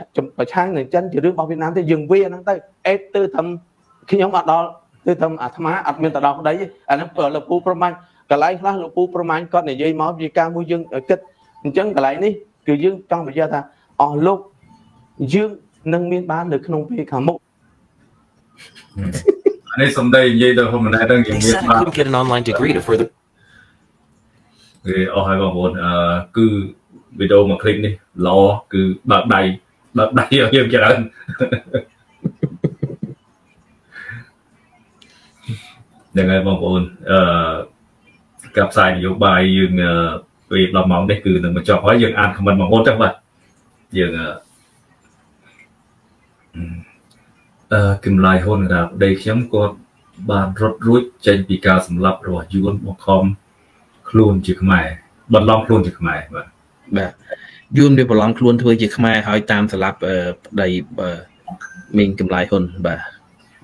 រឆាំងនឹងចិនជារឿងរបស់វៀតណាមទេយើងវាហ្នឹងទៅអេតទៅធ្វើខ្ញុំអត់ដល់ទៅធ្វើអាត្មាអត់មានទៅដល់ប្តីអាហ្នឹងលោកពូប្រមាញ់កន្លែងខ្លះលោកពូប្រមាញ់គាត់និយាយមកវាការមួយយើងគិតអញ្ចឹងកន្លែងនេះគឺយើងចង់បញ្ជាក់ថាអស់លោកយើងនឹងមានបាននៅក្នុងពេលខាងមុខនេះសំដីនិយាយទៅហ៊ុនម៉ាណែតហ្នឹងយើងមានបាន get an online degree to further គេអស់ហើយបងប្អូនអឺគឺវីដេអូមួយคลิปនេះល្អគឺបើកដៃបើកដៃឲ្យយើងច្រើនហ្នឹងហើយបងប្អូនអឺការផ្សាយនយោបាយយើងពេល10ម៉ោងនេះគឺនឹងបញ្ចប់ហើយយើងអានខមមិនបងប្អូនចឹងបាទយើងអឺគឹមឡាយហ៊ុនរាប្តីខ្ញុំគាត់បានរត់រួចចេញពីការសម្លាប់របស់យួនបង្ខំ ខ្លួនជាខ្មែរបន្លំខ្លួនជាខ្មែរបាទបាទយួនវាបន្លំខ្លួនធ្វើជាខ្មែរហើយតាមស្លាប់ប្តីមីងកម្លាយហ៊ុនបាទ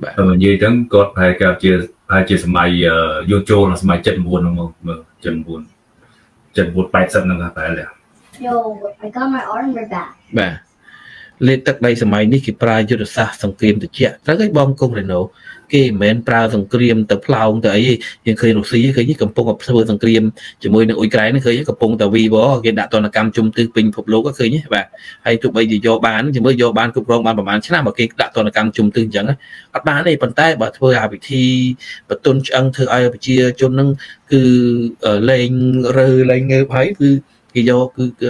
បាទនិយាយចឹងគាត់ប្រហែលជាប្រហែលជាសម័យយកចូលសម័យ79ហ្នឹងមកមើល79 79 80ហ្នឹងប្រហែល Yo I got my armor back បាទលេខទឹកដីសម័យនេះគេប្រើយុទ្ធសាស្ត្រសង្គ្រាមត្រជាក់ត្រូវឲ្យបងកុងរេណូ គេមិនមែនប្រើសង្គ្រាមទៅផ្លោងទៅអីយើងឃើញរុស្ស៊ីឃើញកំពុងតែធ្វើសង្គ្រាមជាមួយនឹងអ៊ុយក្រែនឃើញកំពុងតែវីវគេដាក់ទណ្ឌកម្មជុំទិសពេញពិភពលោកឃើញបាទហើយទោះបីជាយកបានជាមួយយកបានគ្រប់គ្រងបានប្រហែលឆ្នាំបើគេដាក់ទណ្ឌកម្មជុំទិសអញ្ចឹងអត់បានទេប៉ុន្តែបើធ្វើអាវិធីបតុនឆ្អឹងធ្វើឲ្យប្រជាជននឹងគឺលេងរើលេងងើបហើយគឺគេយកគឺគឺ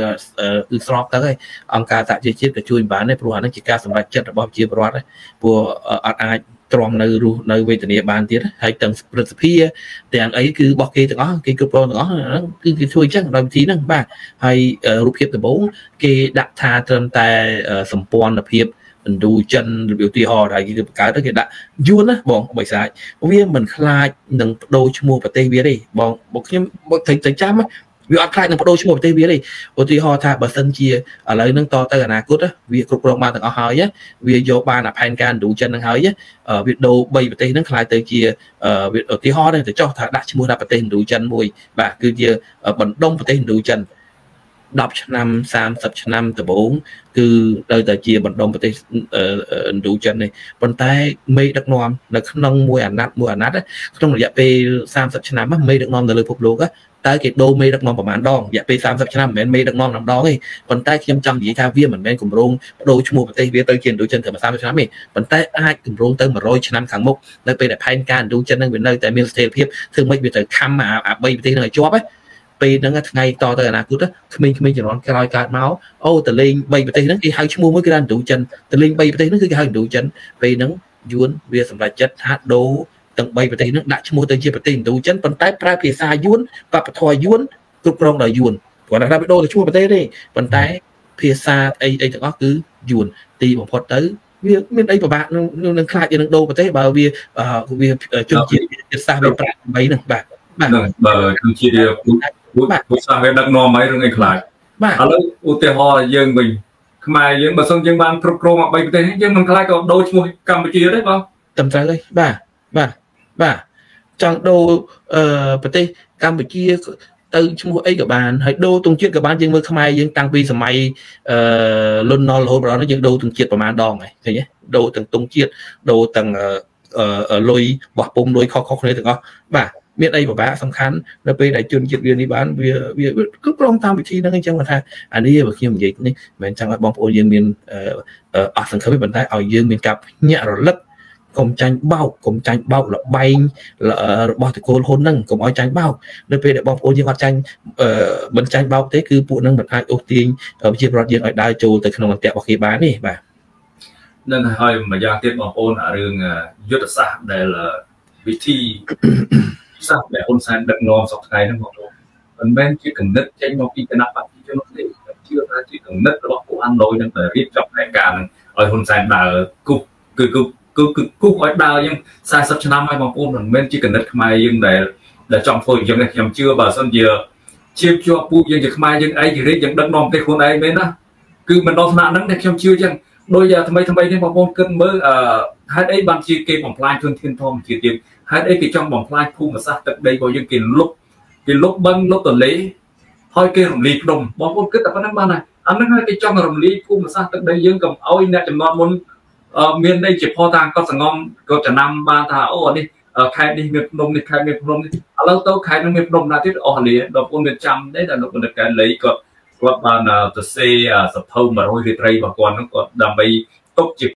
គឺស្របទៅហើយអង្គការសហជីវជាតិក៏ជួយបានដែរព្រោះអានឹងជាការសម្រេចចិត្តរបស់ប្រជាពលរដ្ឋព្រោះអត់អាច ទ្រាំនៅរស់នៅវេទនាបានទៀតហើយទាំងព្រឹទ្ធសភាទាំងអីគឺរបស់គេទាំងអស់គេគ្រប់គ្រងទាំងអស់ហ្នឹងគឺគេជួយអញ្ចឹងដោយវិធីហ្នឹងបាទហើយរូបភាពដំបូងគេដាក់ថាត្រឹមតែសម្ព័ន្ធភាពឥណ្ឌូចិនរបៀបឧទាហរណ៍ហើយគេបង្កើតទៅគេដាក់យួនណាបងបិសាចវាមិនខ្លាចនឹងបដូរឈ្មោះប្រទេសវាទេបងបងខ្ញុំមកទៅចាំ វាអត់ខ្លាចនឹងបដូរឈ្មោះប្រទេសវាទេឧទាហរណ៍ថាបើសិនជាឥឡូវហ្នឹងតទៅអនាគតវាគ្រប់គ្រងបានទាំងអស់ហើយវាយកបានអាផែនការឥណ្ឌូចិនហ្នឹងហើយវាដូរ3ប្រទេសហ្នឹងខ្លាយទៅជាឧទាហរណ៍ទៅចោះថាដាក់ឈ្មោះដាក់ប្រទេសឥណ្ឌូចិនមួយបាទគឺជាបណ្ដុំប្រទេសឥណ្ឌូចិន10ឆ្នាំ30ឆ្នាំដំបូងគឺទៅតែជាបណ្ដុំប្រទេសឥណ្ឌូចិននេះប៉ុន្តែមេដឹកនាំនៅក្នុងមួយអាណត្តិមួយអាណត្តិក្នុងរយៈពេល30ឆ្នាំមេដឹកនាំនៅលើពិភពលោក តើគេដូរមេដឹកនាំប្រហែលដងរយៈពេល30ឆ្នាំមិនមែនមេដឹកនាំម្ដងទេប៉ុន្តែខ្ញុំចង់និយាយថាវាមិនមែនគម្រោងបដូរឈ្មោះប្រទេសវាទៅជាឥណ្ឌូចិនត្រឹម30ឆ្នាំទេប៉ុន្តែអាចគម្រោងទៅ100ឆ្នាំខាងមុខនៅពេលដែលផែនការឥណ្ឌូចិននឹងវានៅតែមានស្ថិរភាពធ្វើម៉េចវាត្រូវខំអា3ប្រទេសនឹងឲ្យជាប់ពេលហ្នឹងថ្ងៃតទៅអនាគតក្មេងៗជំនាន់ក្រោយកើតមកអូតលេង3ប្រទេសហ្នឹងគេហៅឈ្មោះមួយគេថាឥណ្ឌូចិនតលេង3ប្រទេសហ្នឹងគឺគេហៅឥណ្ឌូចិនពេលហ្នឹងយួនវាសម្រេចចិត្តថាដូរ ទាំង3ប្រទេសហ្នឹងដាក់ឈ្មោះទៅជាប្រទេសឥណ្ឌូចិនប៉ុន្តែប្រើភាសាយួនបព្វធម៌យួនគ្រប់គ្រងដោយយួនគាត់ថាវាដូរទៅឈ្មោះប្រទេសទេប៉ុន្តែភាសាអីអីទាំងអស់គឺយួនទីបំផុតទៅវាមានអីពិបាកនឹងខ្លាចនឹងដូរប្រទេសបើវាវាជនជាតិជាតិសាសន៍វាប្រាក់8ហ្នឹងបាទបាទបើជនជាតិវាពុទ្ធសាសន៍វាដឹកនាំហើយរឿងអីខ្លាចបាទឥឡូវឧទាហរណ៍យើងវិញខ្មែរយើងបើសិនយើងបានគ្រប់គ្រងមក3ប្រទេសយើងមិនខ្លាចក៏ដូរឈ្មោះកម្ពុជាទេបងត្រឹមត្រូវហើយបាទបាទ បាទចង់ដូរអឺប្រទេសកម្ពុជាទៅឈ្មោះអីក៏បានហើយដូរទងជាតិក៏បានយើងមើលខ្មែរយើងតាំងពីសម័យអឺលុនណលរហូតដល់នេះយើងដូរទងជាតិប្រហែលដងហើយឃើញទេដូរទាំងទងជាតិដូរទាំងលុយបោះពុំលុយខុសៗគ្នាទាំងអស់បាទមានអីពិបាកសំខាន់នៅពេលដែលជនជាតិវានេះបានវាវាគ្រប់គ្រងតាមវិធីហ្នឹងអញ្ចឹងគាត់ថាអានេះបើខ្ញុំនិយាយនេះមិនមែនចង់ឲ្យបងប្អូនយើងមានអស់សង្ឃឹមទេប៉ុន្តែឲ្យយើងមានការភ្ញាក់រលឹក កុំចាញ់បោកកុំចាញ់បោកលបែងរបស់តកូលហ៊ុនហ្នឹងកុំឲ្យចាញ់បោកនៅពេលដែលបងប្អូនយើងអត់ចាញ់មិនចាញ់បោកទេគឺពួកហ្នឹងមិនអាចអូសទាញប្រជាពលរដ្ឋយើងឲ្យដើរចូលទៅក្នុងអន្តៈរបស់គេបានទេបាទនឹងហើយម្យ៉ាងទៀតបងប្អូនអារឿងយុទ្ធសាស្ត្រដែលវិធីសាស្ត្រដែលហ៊ុនសែនដឹកនាំសពថ្ងៃហ្នឹងបងប្អូនមិនមែនជាគណិតចេញមកពីគណៈបព្វជិជនទេជឿថាជាគណិតរបស់ពួកអានឡុយនឹងទៅរៀបចំផែនការនឹងឲ្យហ៊ុនសែនដើរគប់គឺគឺ គឺគឺគូសឲ្យដើរយើង40ឆ្នាំហើយបងប្អូនមិនមែនជាកណិតខ្មែរយើងដែលដែលចង់ធ្វើអញ្ចឹងខ្ញុំជឿបើសិនជាជាជាប់ពូជយើងជាខ្មែរយើងឯករាជ្យយើងដឹកនាំប្រទេសខ្លួនឯងមែនណាគឺមិនដល់ថ្នាក់ហ្នឹងតែខ្ញុំជឿអញ្ចឹងដោយថ្មីថ្មីនេះបងប្អូនគិតមើលអឺហេតុអីបានជាគេបំផ្លាញជនធានធម្មជាតិយើងហេតុអីគេចង់បំផ្លាញភូមិសាស្ត្រទឹកដីរបស់យើងគេលុបគេលុបបឹងលុបទន្លេហើយគេរំលាយភ្នំបងប្អូនគិតតែប៉ុណ្្នឹងបានហើយអាហ្នឹងហើយគេចង់រំលាយភូមិសាស្ត្រទឹកដីយើងកុំឲ្យអ្នកចំនួនមុន មានន័យជាផតាគាត់សងំគាត់ចំណាំបានថាអូនេះខេត្តនេះមានភ្នំនេះខេត្តមានភ្នំនេះឥឡូវទៅខេត្តនឹងមានភ្នំណាទៀតអស់លាដល់ពុនមានចាំទេដល់លោកបណ្ឌិតកែលីគាត់គាត់បានទៅសេសភៅ100រាត្រីរបស់គាត់ហ្នឹងគាត់ដើម្បីទុកជា